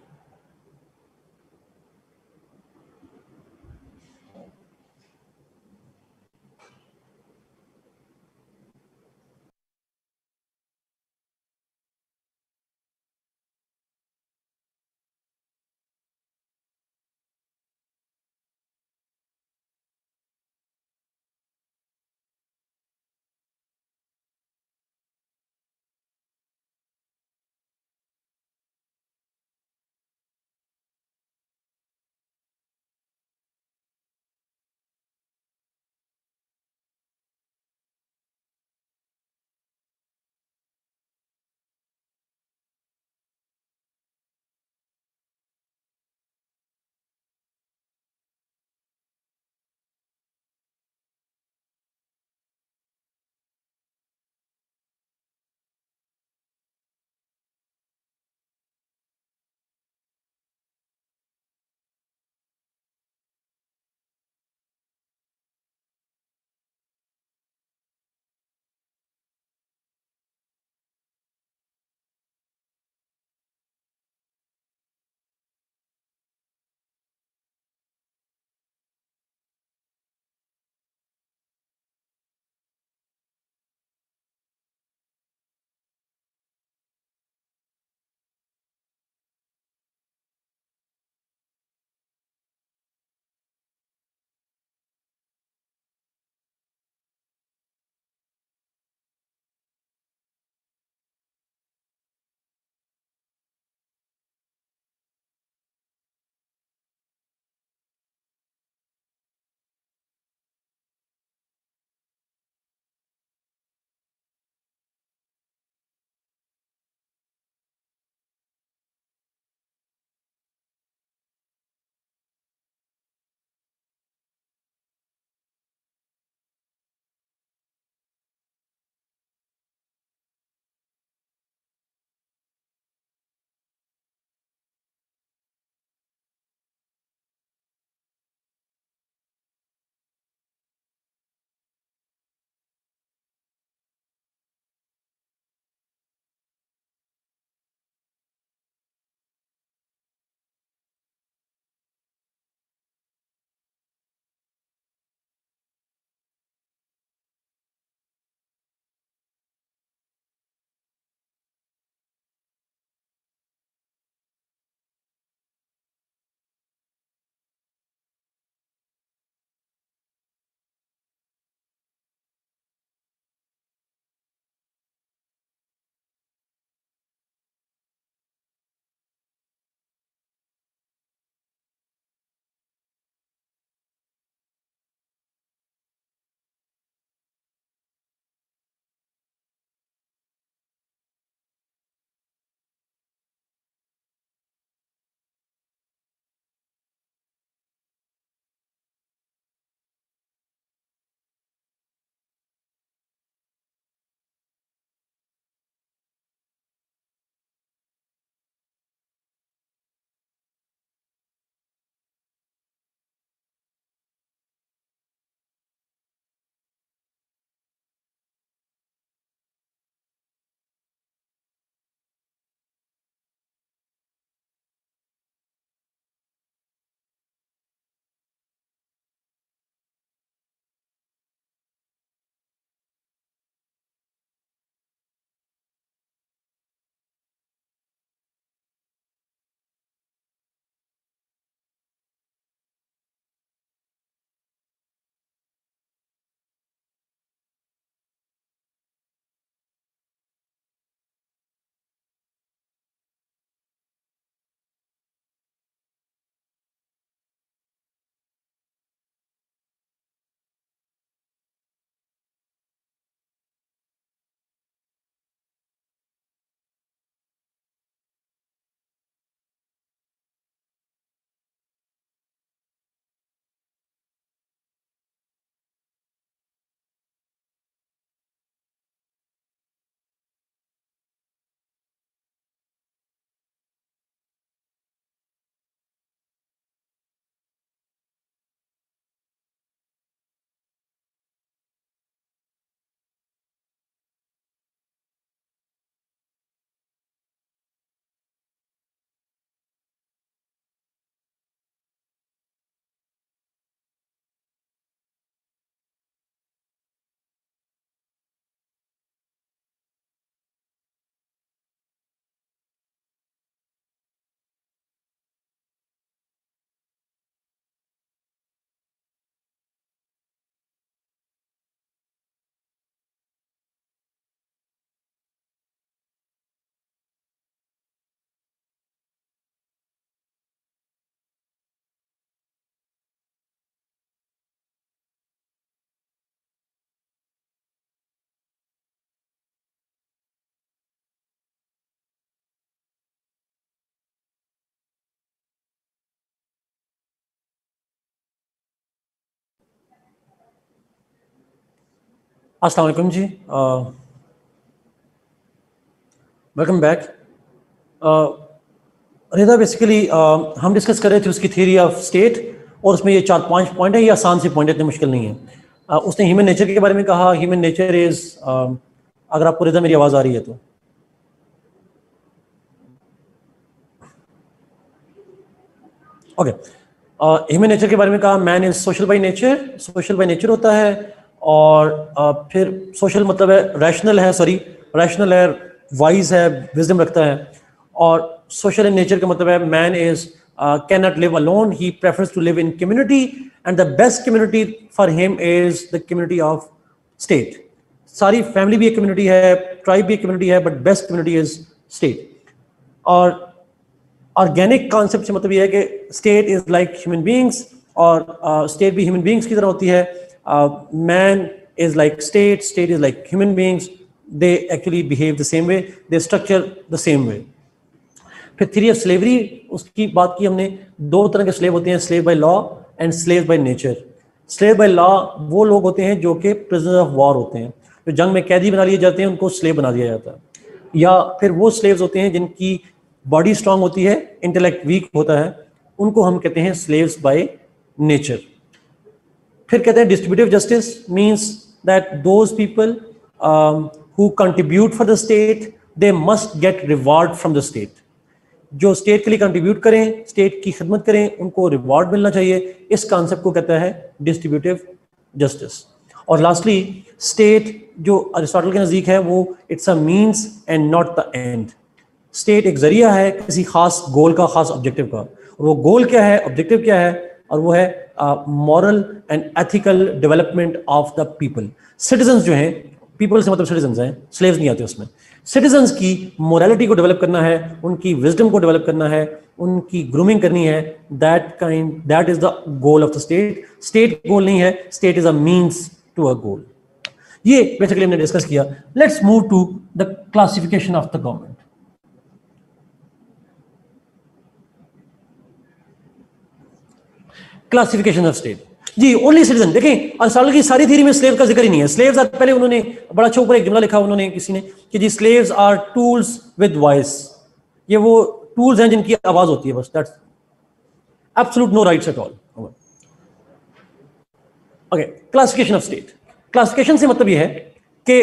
A: अस्सलाम वालेकुम जी वेलकम बैक रिदा बेसिकली हम डिस्कस कर रहे थे उसकी थ्योरी ऑफ़ स्टेट और उसमें ये चार पाँच पॉइंट है ये आसान से पॉइंट इतने मुश्किल नहीं है। Uh, उसने ह्यूमन नेचर के बारे में कहा ह्यूमन नेचर इज़ अगर आपको रिदा मेरी आवाज़ आ रही है तो। ओके ह्यूमन नेचर के बारे में कहा man is social by nature social by nature होता है। और फिर सोशल मतलब है रैशनल है सॉरी रैशनल है वाइज है विजडम रखता है। और सोशल इन नेचर का मतलब है man is can not live alone he prefers to live in community and the best community for him is the community of state सारी फैमिली भी एक कम्युनिटी है ट्राइब भी एक कम्युनिटी है but best community is state और organic concept से मतलब ये है कि state is like human beings और स्टेट uh, भी ह्यूमन बींग्स की तरह होती है। Man is like state state is like human beings they actually behave the same way they structure the same way फिर थ्री ऑफ़ स्लेवरी उसकी बात की हमने, दो तरह के स्लेव होते हैं slave by law and slave by nature slave by law वो लोग होते हैं जो कि प्रिजनर ऑफ़ वॉर होते हैं। जो जंग में कैदी बना लिए जाते हैं, उनको स्लेव बना दिया जाता है। या फिर वो स्लेव्स होते हैं जिनकी बॉडी स्ट्रांग होती है इंटेलेक्ट वीक होता है, उनको हम कहते हैं स्लेव्स बाय नेचर फिर कहते हैं distributive justice means that those people who contribute for the state they must get reward from the state जो स्टेट के लिए कंट्रीब्यूट करें स्टेट की खिदमत करें, उनको रिवॉर्ड मिलना चाहिए। इस कॉन्सेप्ट को कहता है डिस्ट्रीब्यूटिव जस्टिस और लास्टली स्टेट जो अरिस्टोटल के नज़दीक है, वो it's a means and not the end state एक ज़रिया है किसी खास गोल का, खास ऑब्जेक्टिव का। और वो गोल क्या है ऑब्जेक्टिव क्या है? और वो है moral and ethical development of the people citizen जो हैं पीपल से मतलब सिटीजन हैं स्लेव्स नहीं आते उसमें। सिटीजन्स की मोरालिटी को डेवलप करना है, उनकी विजडम को डेवलप करना है, उनकी ग्रूमिंग करनी है that kind that is the goal of the state state goal नहीं है state is a means to a goal ये बेसिकली हमने डिस्कस किया। Let's move to the classification of the government classification of state ji only citizen देखें अरसाल की सारी theory में स्लेव का ज़िक्र ही नहीं है। स्लेव्स आर पहले उन्होंने, बड़ा अच्छा ऊपर एक जुमला लिखा उन्होंने किसी ने कि जी slaves are tools with voice ये वो टूल्स हैं जिनकी आवाज़ होती है बस that's absolute no rights at all okay classification of state classification से मतलब ये है कि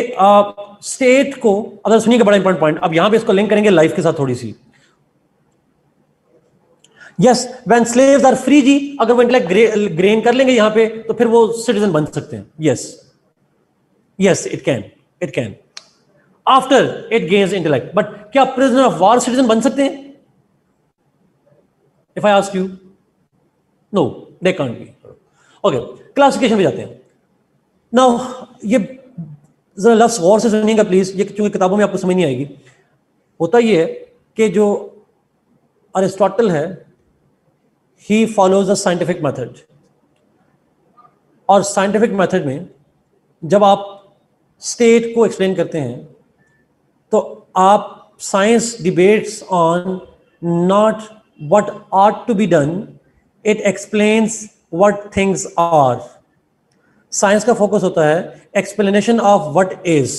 A: स्टेट को, अगर सुनिएगा बड़ा इंपॉर्टेंट पॉइंट अब यहाँ पे इसको लिंक करेंगे लाइफ के साथ थोड़ी सी। Yes when slaves are free जी अगर वो इंटेलेक्ट ग्रेन कर लेंगे यहाँ पे तो फिर वो सिटीजन बन सकते हैं yes yes it can it can after it gains intellect but क्या प्रिजनर ऑफ़ वॉर सिटीजन बन सकते हैं if I ask you no they can't be okay classification पे जाते हैं नाउ ये जरा लफ्स गौर से सुनिएगा प्लीज़ ये क्योंकि किताबों में आपको समझ नहीं आएगी होता ये है कि जो अरिस्टोटल है he follows a scientific method और साइंटिफिक मेथड में जब आप स्टेट को एक्सप्लेन करते हैं तो आप science debates on not what ought to be done, it explains what things are. Science का फोकस होता है explanation of what is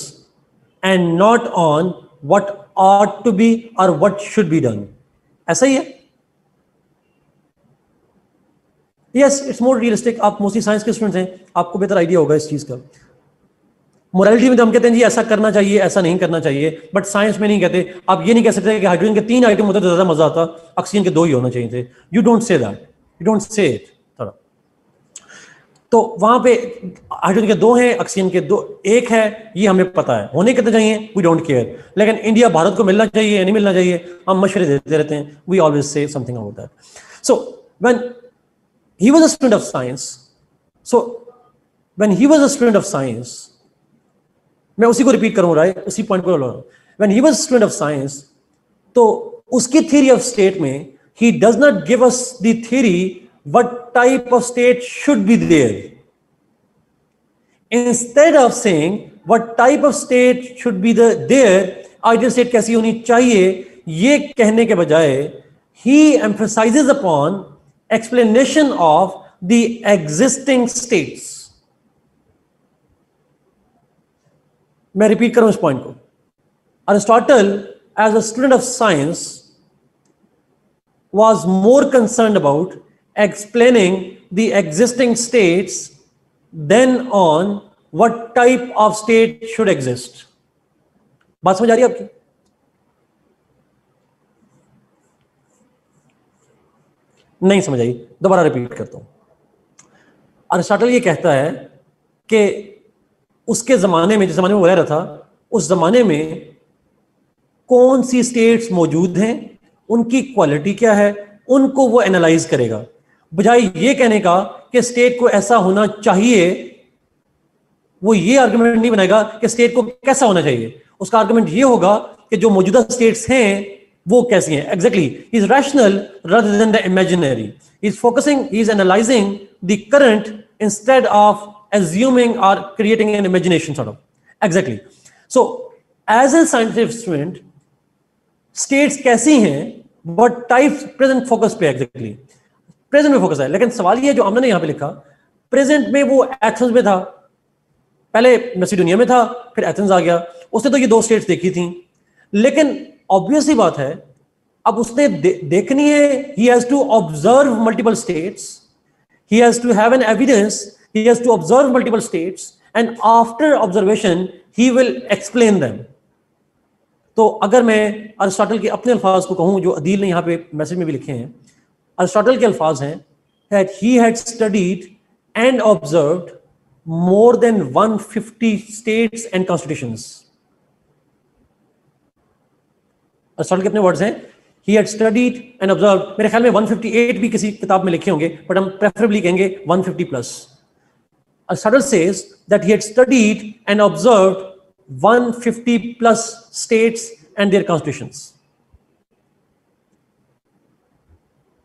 A: and not on what ought to be और व्हाट शुड बी डन ऐसा ही है? Yes it's more realistic आप mostly science के students हैं, आपको बेहतर आइडिया होगा इस चीज़ का। मोरालिटी में तो हम कहते हैं जी, ऐसा करना चाहिए, ऐसा नहीं करना चाहिए। बट साइंस में नहीं कहते। आप ये नहीं कह सकते कि हाइड्रोजन के तीन आइटम होते तो ज़्यादा मज़ा आता। ऑक्सीजन के दो ही होना चाहिए थे। You don't say that you don't say it थोड़ा। तो वहाँ पे हाइड्रोजन के दो हैं ऑक्सीजन के दो, एक है, ये हमें पता है। होने कितने चाहिए? वी डोंट केयर लेकिन इंडिया भारत को मिलना चाहिए नहीं मिलना चाहिए, हम मशवरे देते रहते हैं। We always say something about that so when he was a student of science so when he was a student of science मैं उसी को रिपीट करूँ राय उसी पॉइंट को he was a student of science तो उसकी theory of state में does not give us the theory what type of state should be there instead of saying what type of state should be the there ideal state कैसी होनी चाहिए ये कहने के बजाय he emphasizes upon explanation of the existing states. मैं repeat करूं इस पॉइंट को Aristotle as a student of science was more concerned about explaining the existing states than on what type of state should exist बात समझ आ रही है आपकी नहीं समझ आई, दोबारा रिपीट करता हूँ। अरिस्टोटल ये कहता है कि उसके ज़माने में, जिस ज़माने में वो रह रहा था, उस ज़माने में कौन सी स्टेट्स मौजूद हैं, उनकी क्वालिटी क्या है, उनको वो एनालाइज करेगा। बजाय ये कहने का कि स्टेट को ऐसा होना चाहिए, वो ये आर्गुमेंट नहीं बनाएगा कि स्टेट को कैसा होना चाहिए। उसका आर्गुमेंट ये होगा कि जो मौजूदा स्टेट्स हैं वो कैसी हैं? Exactly is rational rather than the imaginary is focusing is analysing the current instead of assuming or creating an imagination sort of. Exactly. So as a scientific student, states कैसी हैं? बट टाइप प्रेजेंट फोकस पे exactly present में focus है लेकिन सवाल ये जो हमने यहाँ पे लिखा प्रेजेंट में वो एथेंस में था पहले मैसिडोनिया में था फिर एथेंस आ गया उसने तो ये दो स्टेट्स देखी थी लेकिन ऑब्वियस ही बात है अब उसने दे, देखनी है he has to observe multiple states he has to have an evidence he has to observe multiple states and after observation he will explain them तो अगर मैं अरिस्टोटल के अपने अल्फाज को कहूँ जो अदील ने यहाँ पे मैसेज में भी लिखे हैं अरिस्टोटल के अल्फाज हैं that he had studied and observed more than 150 states and constitutions Aristotle के अपने वर्ड्स हैं? He had studied and observed. मेरे ख्याल में 158 भी किसी किताब में लिखे होंगे बट हम प्रेफरेबली कहेंगे 150 plus Suddle says that he had studied and observed 150 plus states and their constitutions.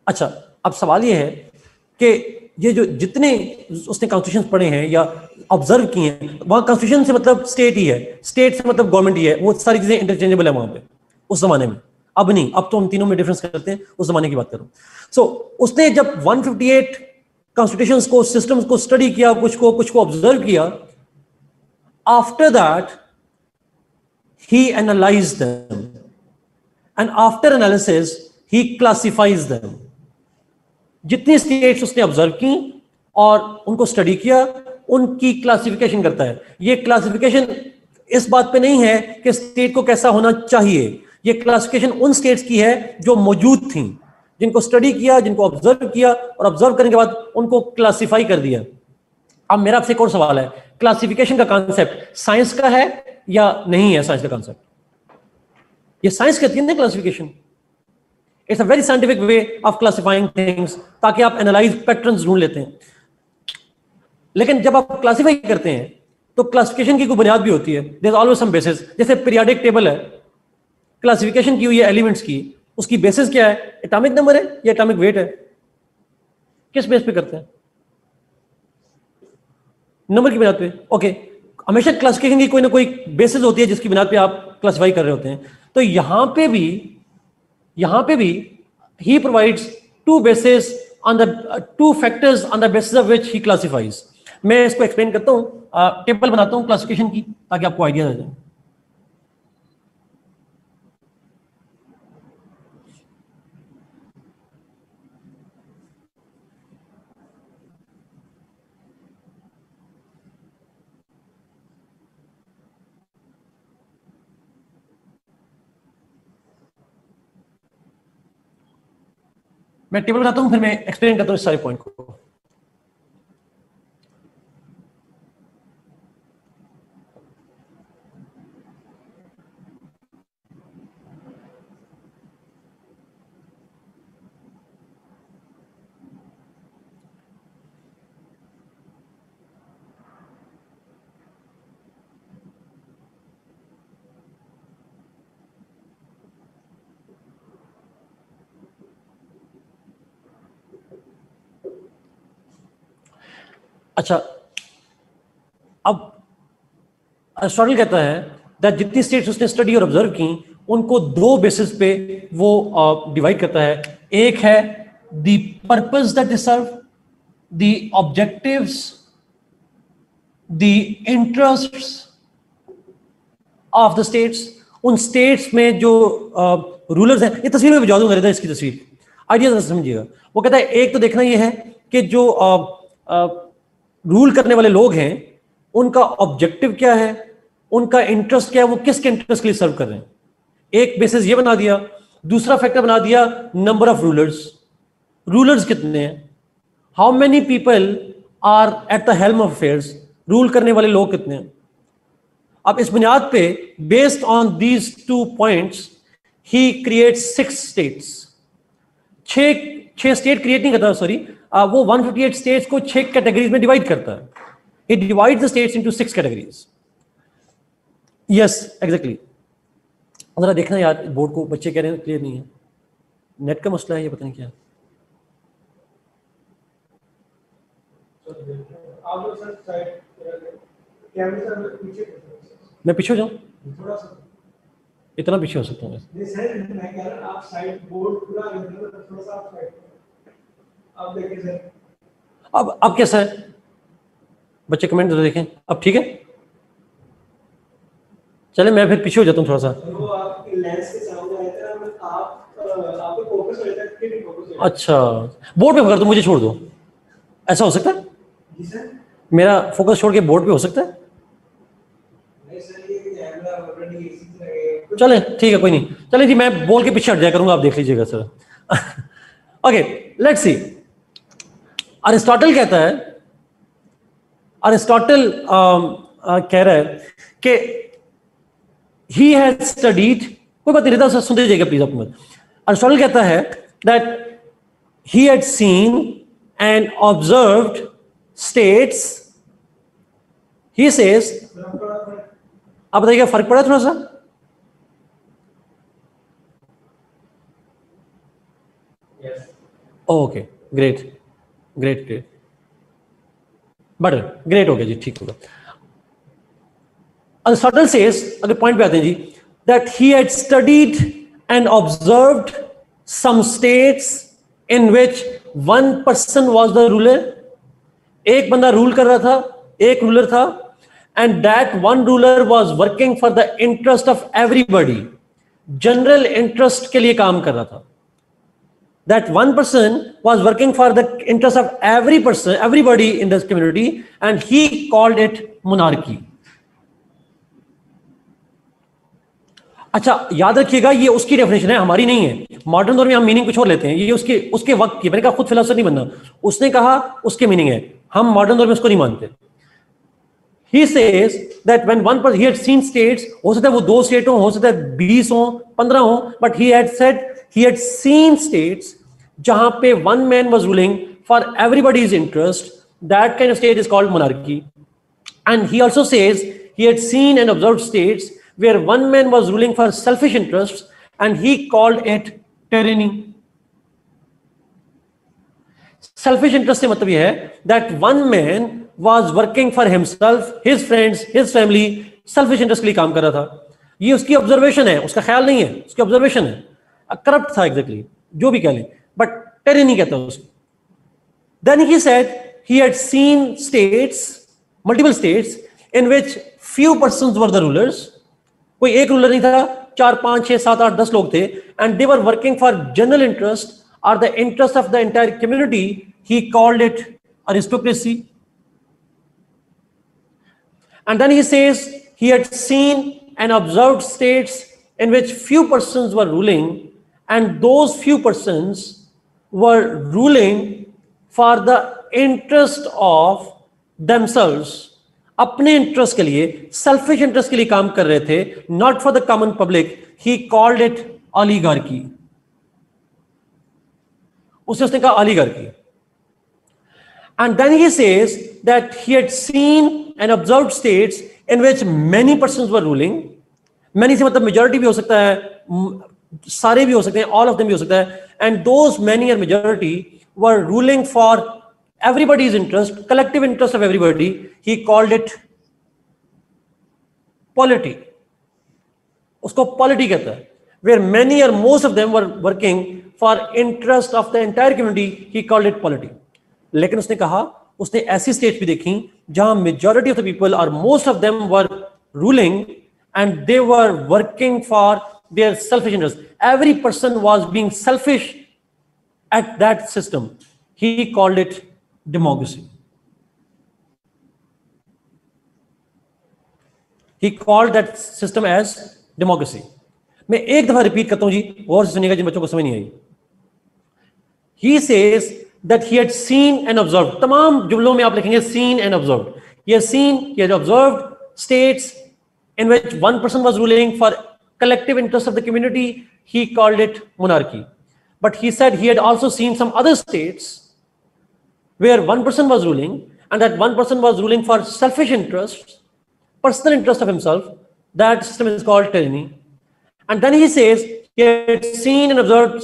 A: अच्छा अब सवाल ये है कि ये जो जितने उसने कॉन्स्टिट्यूशन पढ़े हैं या ऑब्ज़र्व किए हैं, वहाँ कॉन्स्टिट्यूशन से मतलब स्टेट ही है। स्टेट से मतलब गवर्नमेंट ही है। वो सारी चीज़ें इंटरचेंजेबल है वहाँ पे। उस जमाने में। अब नहीं अब तो हम तीनों में डिफरेंस करते हैं उस जमाने की बात करूँ। सो so, उसने जब 158 कॉन्स्टिट्यूशन को सिस्टम्स को स्टडी किया कुछ को कुछ को ऑब्ज़र्व किया after that he analyse them. And after analysis he classifies them. जितनी स्टेट्स उसने ऑब्ज़र्व की और उनको स्टडी किया उनकी क्लासिफिकेशन करता है। ये क्लासिफिकेशन इस बात पे नहीं है कि स्टेट को कैसा होना चाहिए। ये क्लासिफिकेशन उन स्टेट्स की है जो मौजूद थी, जिनको स्टडी किया, जिनको ऑब्ज़र्व किया और ऑब्ज़र्व करने के बाद उनको क्लासिफाई कर दिया। अब मेरा आपसे एक और सवाल है। क्लासिफिकेशन का कॉन्सेप्ट साइंस का है या नहीं है साइंस का कॉन्सेप्ट ये साइंस कहती है ना classification it's a very scientific way of classifying things ताकि आप एनालाइज पैटर्न ढूंढ लेते हैं। लेकिन जब आप क्लासिफाई करते हैं तो क्लासिफिकेशन की कोई बुनियाद भी होती है। ऑलवेज सम बेसिस जैसे पीरियाडिक टेबल है। क्लासिफिकेशन की हुई है एलिमेंट्स की, उसकी बेसिस क्या है? एटॉमिक नंबर है या एटॉमिक वेट है? किस बेस पे करते हैं? नंबर की बिना पे। ओके हमेशा क्लासिफिकेशन की कोई ना कोई बेसिस होती है जिसकी बिना पे आप क्लासिफाई कर रहे होते हैं। तो यहाँ पे भी, यहाँ पे भी he provides two basis on the two factors on the basis of which he classifies मैं इसको एक्सप्लेन करता हूँ। टेबल बनाता हूँ क्लासिफिकेशन की, ताकि आपको आइडिया आ जाए। मैं टेबल बनाता हूँ फिर मैं एक्सप्लेन करता हूँ इस सारे पॉइंट को। अच्छा अब अरिस्टोटल कहता है दैट जितनी स्टेट्स उसने स्टडी और ऑब्ज़र्व की उनको दो बेसिस पे वो डिवाइड uh, करता है। एक है the purpose that is serve the objectives the interest of the states उन स्टेट्स में जो रूलर्स हैं ये तस्वीर में भिजवा दूँगा रहता इसकी तस्वीर। आइडिया समझिएगा। वो कहता है एक तो देखना ये है कि जो रूल करने वाले लोग हैं, उनका ऑब्जेक्टिव क्या है, उनका इंटरेस्ट क्या है, वो किसके इंटरेस्ट के लिए सर्व कर रहे हैं? एक बेसिस ये बना दिया, दूसरा फैक्टर बना दिया नंबर ऑफ़ रूलर्स रूलर्स कितने हैं? How many people are at the helm of affairs rule करने वाले लोग कितने हैं? अब इस बुनियाद पे based on these two points he create six states छह स्टेट क्रिएट नहीं करता सॉरी वो 158 स्टेट्स को छह कैटेगरीज में डिवाइड करता है। He divides the states into six categories. Yes, exactly. जरा देखना यार बोर्ड को बच्चे कह रहे हैं क्लियर नहीं है। नेट का मसला है ये, पता नहीं क्या। मैं पीछे जाऊँ? इतना पीछे हो सकता हूँ। अब अब कैसा है बच्चे कमेंट जरा देखें। अब ठीक है? चले मैं फिर पीछे हो जाता हूँ थोड़ा सा। अच्छा। बोर्ड पे कर दो मुझे छोड़ दो। ऐसा हो सकता है? मेरा फोकस छोड़ के बोर्ड पे हो सकता है? चले ठीक है कोई नहीं। चले जी मैं बोल के पीछे हट जाया करूँगा आप देख लीजिएगा sir. Okay let's see Aristotle कहता है अरिस्टोटल कह रहा है कि ही हैज़ स्टडीड कोई बात नहीं रहता सुनते जाइएगा प्लीज़ अपने। अरिस्टोटल कहता है that he had seen and observed states he says आप बताइएगा फ़र्क पड़ा थोड़ा सा okay great great great better great हो गया जी ठीक होगा। Aristotle says, अगर पॉइंट पे आते हैं जी that he had studied and observed some states in which one person was the ruler एक बंदा रूल कर रहा था एक रूलर था and that one ruler was working for the interest of everybody general interest के लिए काम कर रहा था। that one person was working for the interest of every person, everybody in this community, and he called it monarchy. अच्छा याद रखिएगा, ये उसकी डेफिनेशन है, हमारी नहीं है। मॉडर्न दौर में हम मीनिंग कुछ और लेते हैं। ये उसके उसके वक्त की, मैंने कहा खुद फिलोसफर नहीं बनना। उसने कहा उसके मीनिंग है। हम मॉडर्न दौर में उसको नहीं मानते। He says that when one पर ही हैड सीन स्टेट्स हो सकता है वो दो स्टेट हो सकता है बीस हो, पंद्रह हो but he had set he had seen states जहाँ पे one man was ruling for everybody's interest that kind of state is called monarchy and he also says he had seen and observed states where one man was ruling for selfish interests and he called it tyranny selfish interest से मतलब यह है that one man was working for himself his friends his family selfish interest के लिए काम कर रहा था ये उसकी ऑब्जर्वेशन है उसका ख्याल नहीं है उसकी ऑब्जर्वेशन है करप्ट था एग्जैक्टली exactly, जो भी कह लें बट टेरी नहीं कहता उसको then he said he had seen states multiple states in which few person were the rulers कोई एक रूलर नहीं था चार पाँच छह सात आठ दस लोग थे and they were working for general interest or the interest of the entire community he called it aristocracy and then he says he had seen and observed states in which few persons were ruling and those few persons were ruling for the interest of themselves. अपने interest के लिए selfish interest के लिए काम कर रहे थे not for the common public he called it oligarchy उसे उसने कहा oligarchy and then he says that he had seen and observe states in which many person were ruling many से मतलब मेजोरिटी भी हो सकता है सारे भी हो सकते हैं ऑल ऑफ़ दम भी हो सकता है and those many are majority were ruling for everybody's interest collective interest of everybody he called it polity उसको पॉलिटी कहता है where many are most of them were working for interest of the entire community he called it polity लेकिन उसने कहा, उसने ऐसी state भी देखी, जहाँ majority of the people are most of them were ruling and they were working for their selfish interest. Every person was being selfish at that system. He called it democracy. He called that system as democracy. मैं एक दफा repeat करता हूं जी गौर से सुनिएगा जिन बच्चों को समझ नहीं आई he says that he had seen and observe तमाम जुमलों में आप लिखेंगे सीन एंड ऑब्जर्व ये सीन ये observe states in which one person was ruling for collective interest of the community he called it monarchy but he said he had also seen some other states where one person was ruling and that one person was ruling for selfish interests personal interest of himself that system is called tyranny and then he says he had seen and observed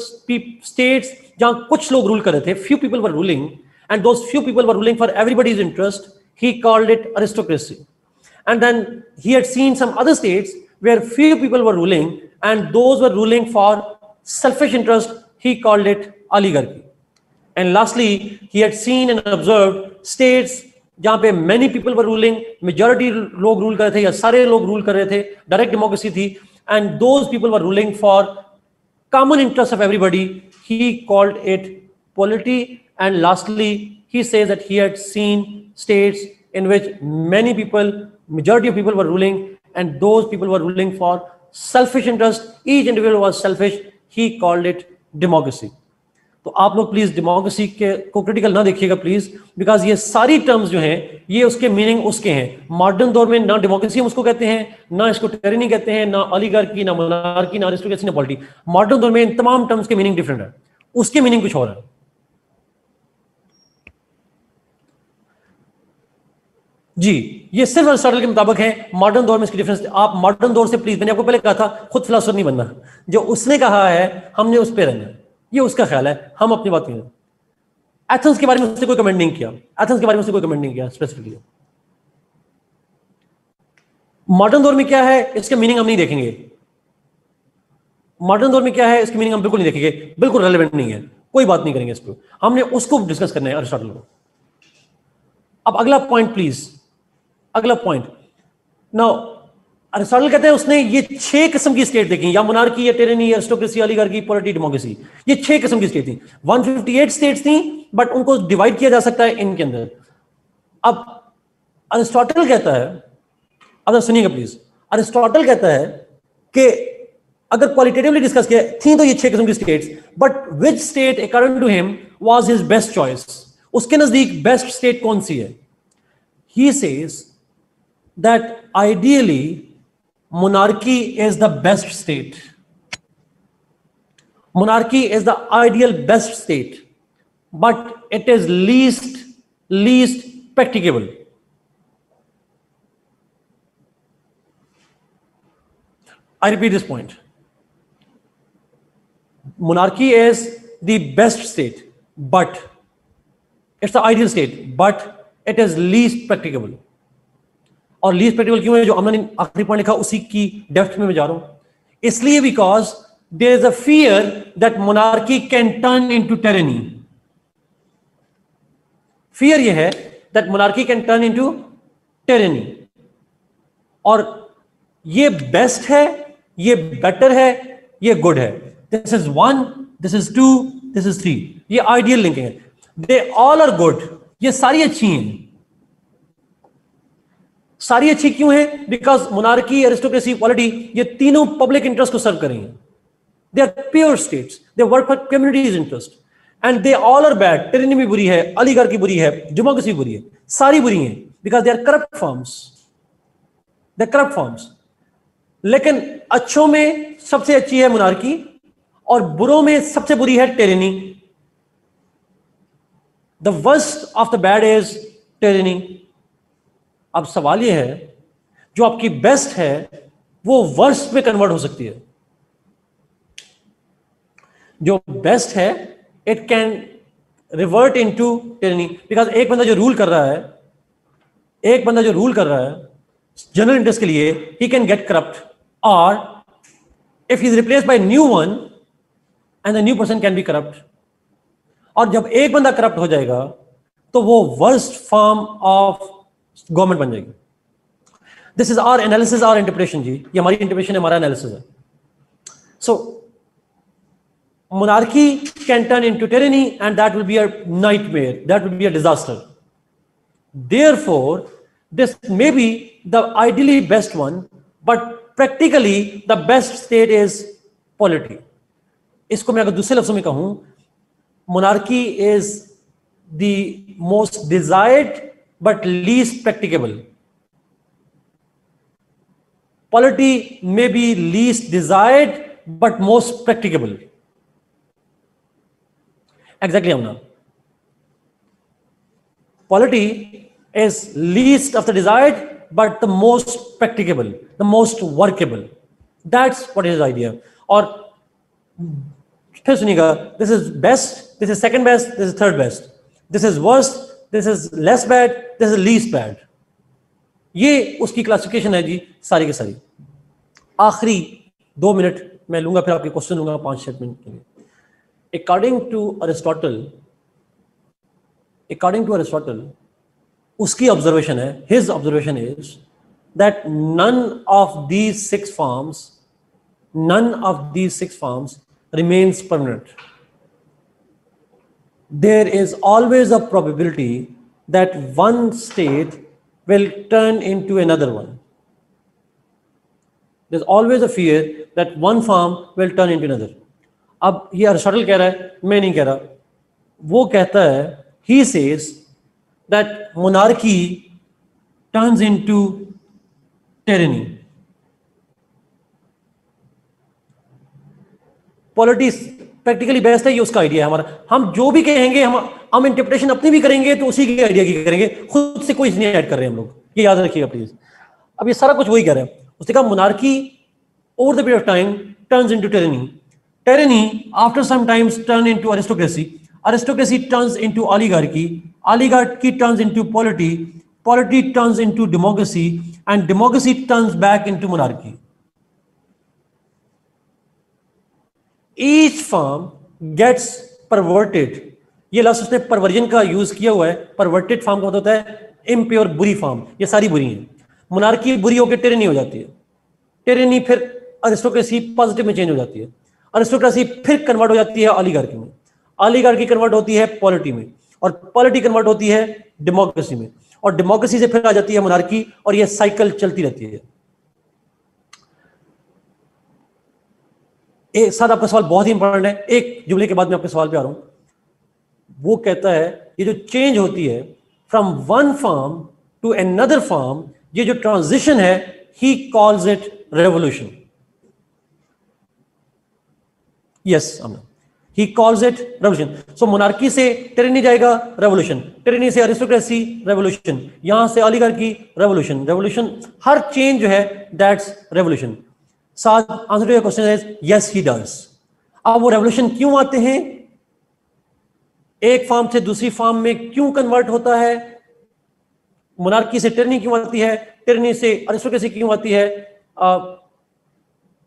A: states जहां कुछ लोग rule कर रहे थे few people were ruling and those few people were ruling for everybody's interest he called it aristocracy and then he had seen some other states where few people were ruling and those were ruling for selfish interest he called it oligarchy and lastly he had seen and observed states जहां पे many people were ruling majority लोग rule कर रहे थे या सारे लोग rule कर रहे थे डायरेक्ट डेमोक्रेसी थी and those people were ruling for common interests of everybody. He called it polity. And lastly, he says that he had seen states in which many people, majority of people were ruling, and those people were ruling for selfish interest. Each individual was selfish. He called it democracy. तो आप लोग please democracy के को critical ना देखिएगा please because ये सारी terms जो हैं, ये उसके मीनिंग उसके हैं मॉडर्न दौर में ना डेमोक्रेसी हम उसको कहते हैं, ना इसको टेरनी कहते हैं, ना अलीगर की ना मोनार्की ना अरिस्टोक्रेसी ना पॉलिटी मॉडर्न दौर में इन तमाम टर्म्स के मीनिंग डिफरेंट है उसके मीनिंग कुछ और है जी, ये सिर्फ़ अरिस्टोटल के मुताबिक है। मॉडर्न दौर में इसकी डिफरेंस आप मॉडर्न दौर से प्लीज़ मैंने आपको पहले कहा था, खुद फिलोसफर नहीं बनना। जो उसने कहा है, हमने उस पर रहना। ये उसका ख्याल है। हम अपनी बात करें। एथेंस के बारे में उसने कोई कमेंट नहीं किया। एथेंस के बारे में उसने कोई कमेंट नहीं किया स्पेसिफिकली मॉडर्न दौर में क्या है, इसके मीनिंग हम नहीं देखेंगे। मॉडर्न दौर में क्या है, इसकी मीनिंग हम बिल्कुल नहीं देखेंगे। बिल्कुल रेलिवेंट नहीं है। कोई बात नहीं करेंगे इस पर हमने उसको डिस्कस करना है अरिस्टोटल को। अब अगला पॉइंट प्लीज़ अगला पॉइंट नाउ अरिस्टोटल कहते हैं उसने ये छह किस्म की स्टेट देखी, या मोनार्की या tyranny aristocracy oligarchy polity democracy ये छह किस्म की स्टेट थी. 158 स्टेट्स थी बट उनको डिवाइड किया जा सकता है इनके अंदर. अब अरिस्टोटल कहता है, अब सुनिएगा प्लीज़ अरिस्टोटल कहता है कि अगर क्वालिटेटिवली डिस्कस किया, थी तो ये छह किस्म की states but which state according to him was his best choice उसके नज़दीक बेस्ट स्टेट कौन सी है? He says that ideally monarchy is the best state. Monarchy is the ideal best state, but it is least, least practicable. I repeat this point. Monarchy is the best state, but it's the ideal state, but it is least practicable. और least practical क्यों है? जो हमने आखिरी point लिखा, उसी की depth में मैं जा रहा हूँ। इसलिए because there is a fear that monarchy can turn into tyranny fear यह है that monarchy can turn into tyranny और ये बेस्ट है, ये बेटर है, ये गुड है. This is one this is two this is three ये आइडियल लिंकिंग है. दे ऑल आर गुड ये सारी अच्छी हैं। सारी अच्छी क्यों है? बिकॉज़ मोनार्की एरिस्टोक्रेसी पॉलिटी ये तीनों पब्लिक इंटरेस्ट को सर्व करेंगे। They are pure states they work for community's interest and they all are bad tyranny भी बुरी है अलीगढ़ की बुरी है डेमोक्रेसी बुरी है। सारी बुरी है। Because they are corrupt forms they corrupt forms लेकिन अच्छों में सबसे अच्छी है मोनार्की और बुरों में सबसे बुरी है tyranny the worst of the bad is tyranny अब सवाल यह है, जो आपकी बेस्ट है, वो वर्स्ट में कन्वर्ट हो सकती है। जो बेस्ट है it can revert into tyranny because एक बंदा जो रूल कर रहा है, एक बंदा जो रूल कर रहा है जनरल इंटरेस्ट के लिए ही कैन गेट करप्ट और if is replace by new one and the new person can be corrupt और जब एक बंदा करप्ट हो जाएगा तो वो वर्स्ट फॉर्म ऑफ़ गवर्नमेंट बन जाएगी। This is our analysis our interpretation जी। ये हमारी इंटरप्रिटेशन हमारा एनालिसिस है। So monarchy can turn into tyranny and that will be uh nightmare that will be a disaster therefore this may be the ideally best one but practically the best state is polity इसको मैं अगर दूसरे लफ्जों में कहूँ monarchy is the most desired but least practicable. Polity may be least desired but most practicable. Exactly, Amna. Polity is least of the desired but the most practicable, the most workable. That's what is idea. Or hmm, this is best, this is second best, this is third best, this is worst, this is less bad this is least bad ये उसकी classification है जी, सारी की सारी। आखिरी दो minute मैं लूँगा, फिर आपके क्वेश्चन लूँगा पाँच छह मिनट के लिए। According to Aristotle according to Aristotle उसकी ऑब्जर्वेशन है his observation is that none of these six forms none of these six forms remains permanent. There is always a probability that one state will turn into another one. There's always a fear that one form will turn into another. अब ये अरस्टल कह रहा है मैं नहीं कह रहा वो कहता है he says that monarchy turns into tyranny politics practically best है, ये उसका आइडिया है हमारा। हम जो भी कहेंगे, हम हम इंटरप्रिटेशन अपनी भी करेंगे तो उसी के आइडिया की करेंगे। खुद से कोई नहीं ऐड कर रहे हैं हम लोग। ये याद रखिएगा प्लीज़ अब ये सारा कुछ वही कह रहे हैं। उसने कहा monarchy over the period of time turns into tyranny tyranny after some times turn into aristocracy aristocracy turns into oligarchy oligarchy turns into polity polity turns into democracy and democracy turns back into monarchy each form gets perverted ये लफ्ज उसने perversion का use किया हुआ है। Perverted form का मतलब होता है इम्प्योर बुरी फॉर्म ये सारी बुरी हैं। मुनारकी बुरी होकर टेरेनी हो जाती है। टेरेनी फिर अरिस्टोक्रेसी पॉजिटिव में चेंज हो जाती है। अरिस्टोक्रेसी फिर कन्वर्ट हो जाती है अलीगार्की में। अलीगार्की कन्वर्ट होती है पॉलिटी में। और पॉलिटी कन्वर्ट होती है डेमोक्रेसी में। और डेमोक्रेसी से फिर आ जाती है मुनारकी और यह साइकिल चलती रहती है। एक साथ आपका सवाल बहुत ही इंपॉर्टेंट है। एक, जुमले के बाद मैं आपके सवाल पे आ रहा हूँ। वो कहता है, ये जो चेंज होती है from one form to another form ये जो ट्रांजिशन है he calls it revolution yes he calls it revolution so monarchy से टेरेनी जाएगा रेवोल्यूशन टेरेनी से अरिस्टोक्रेसी रेवोल्यूशन यहाँ से अलीगढ़ की रेवोल्यूशन रेवोल्यूशन हर चेंज जो है दैट्स रेवोल्यूशन साथ answer to question is yes he does अब वो रेवोल्यूशन क्यों आते हैं? एक फॉर्म से दूसरी फॉर्म में क्यों कन्वर्ट होता है? मोनार्की से टिरनी क्यों आती है? टिरनी से अरिस्टोक्रेसी क्यों आती है?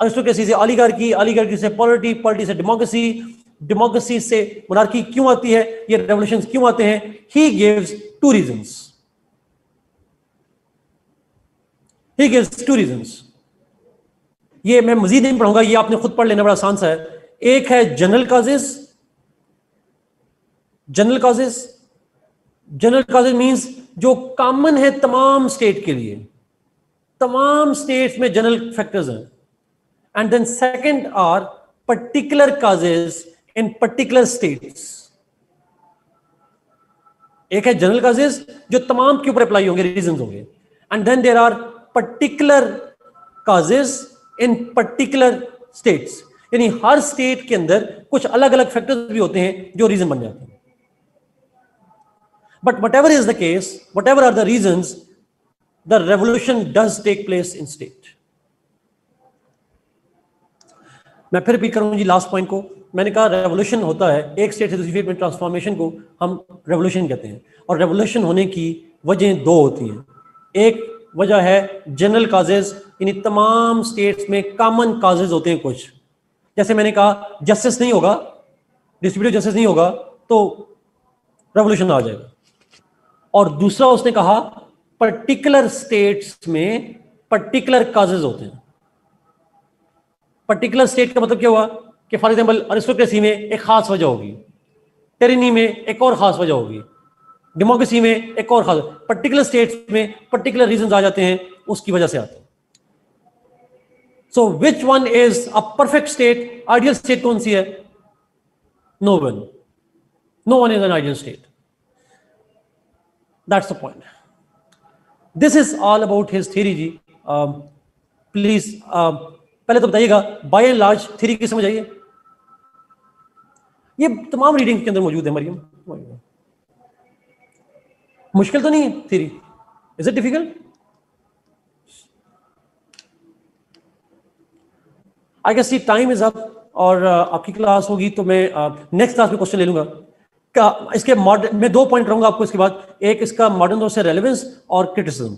A: अरिस्टोक्रेसी से अलीगर की से पॉलिटी पॉलिटी से डेमोक्रेसी डेमोक्रेसी से मोनार्की क्यों आती है? ये रेवोल्यूशन क्यों आते हैं? He gives two reasons he gives two reasons ये मैं मजीद नहीं पढ़ूँगा, ये आपने खुद पढ़ लेना, बड़ा आसान सा है। एक है general causes. General causes? General causes means जो कॉमन है तमाम स्टेट के लिए। तमाम स्टेट्स में जनरल फैक्टर्स हैं। And then second are particular causes in particular states एक है जनरल काजेस जो तमाम के ऊपर अप्लाई होंगे रीजन होंगे। And then there are particular causes in particular states यानी हर स्टेट के अंदर कुछ अलग अलग फैक्टर्स भी होते हैं जो रीजन बन जाते हैं। But whatever is the case whatever are the reason the revolution does take place in state मैं फिर रिपीट करूँगी लास्ट पॉइंट को। मैंने कहा रेवोल्यूशन होता है, एक स्टेट से दूसरी स्टेट में ट्रांसफॉर्मेशन को हम रेवोल्यूशन कहते हैं। और रेवोल्यूशन होने की वजह दो होती हैं। एक वजह है जनरल काजेज इन तमाम स्टेट्स में कॉमन काजेज होते हैं कुछ। जैसे मैंने कहा जस्टिस नहीं होगा डिस्ट्रीब्यूटिव जस्टिस नहीं होगा तो रेवोल्यूशन आ जाएगा। और दूसरा उसने कहा पर्टिकुलर स्टेट्स में पर्टिकुलर काजेज होते हैं। पर्टिकुलर स्टेट का मतलब क्या हुआ? कि फॉर एग्ज़ाम्पल अरिस्टोक्रेसी में एक खास वजह होगी। टेरिनी में एक और खास वजह होगी। डेमोक्रेसी में एक और खास पर्टिकुलर स्टेट्स में पर्टिकुलर रीजन आ जाते हैं, उसकी वजह से आते हैं। So which one is a perfect state ideal state कौन सी है? No one no one is an ideal state that's the point this is all about his theory ji. Please पहले तो बताइएगा बाय एंड लार्ज थ्री की समझ आइए ये तमाम रीडिंग के अंदर मौजूद है, मरियम। मुश्किल तो नहीं है three is it difficult I guess see time is up और uh, आपकी क्लास होगी तो मैं नेक्स्ट uh, क्लास में क्वेश्चन ले लूँगा। इसके मॉडर्न मैं दो पॉइंट रहूँगा आपको इसके बाद। एक इसका मॉडर्न दौर से रेलेवेंस और क्रिटिसिज्म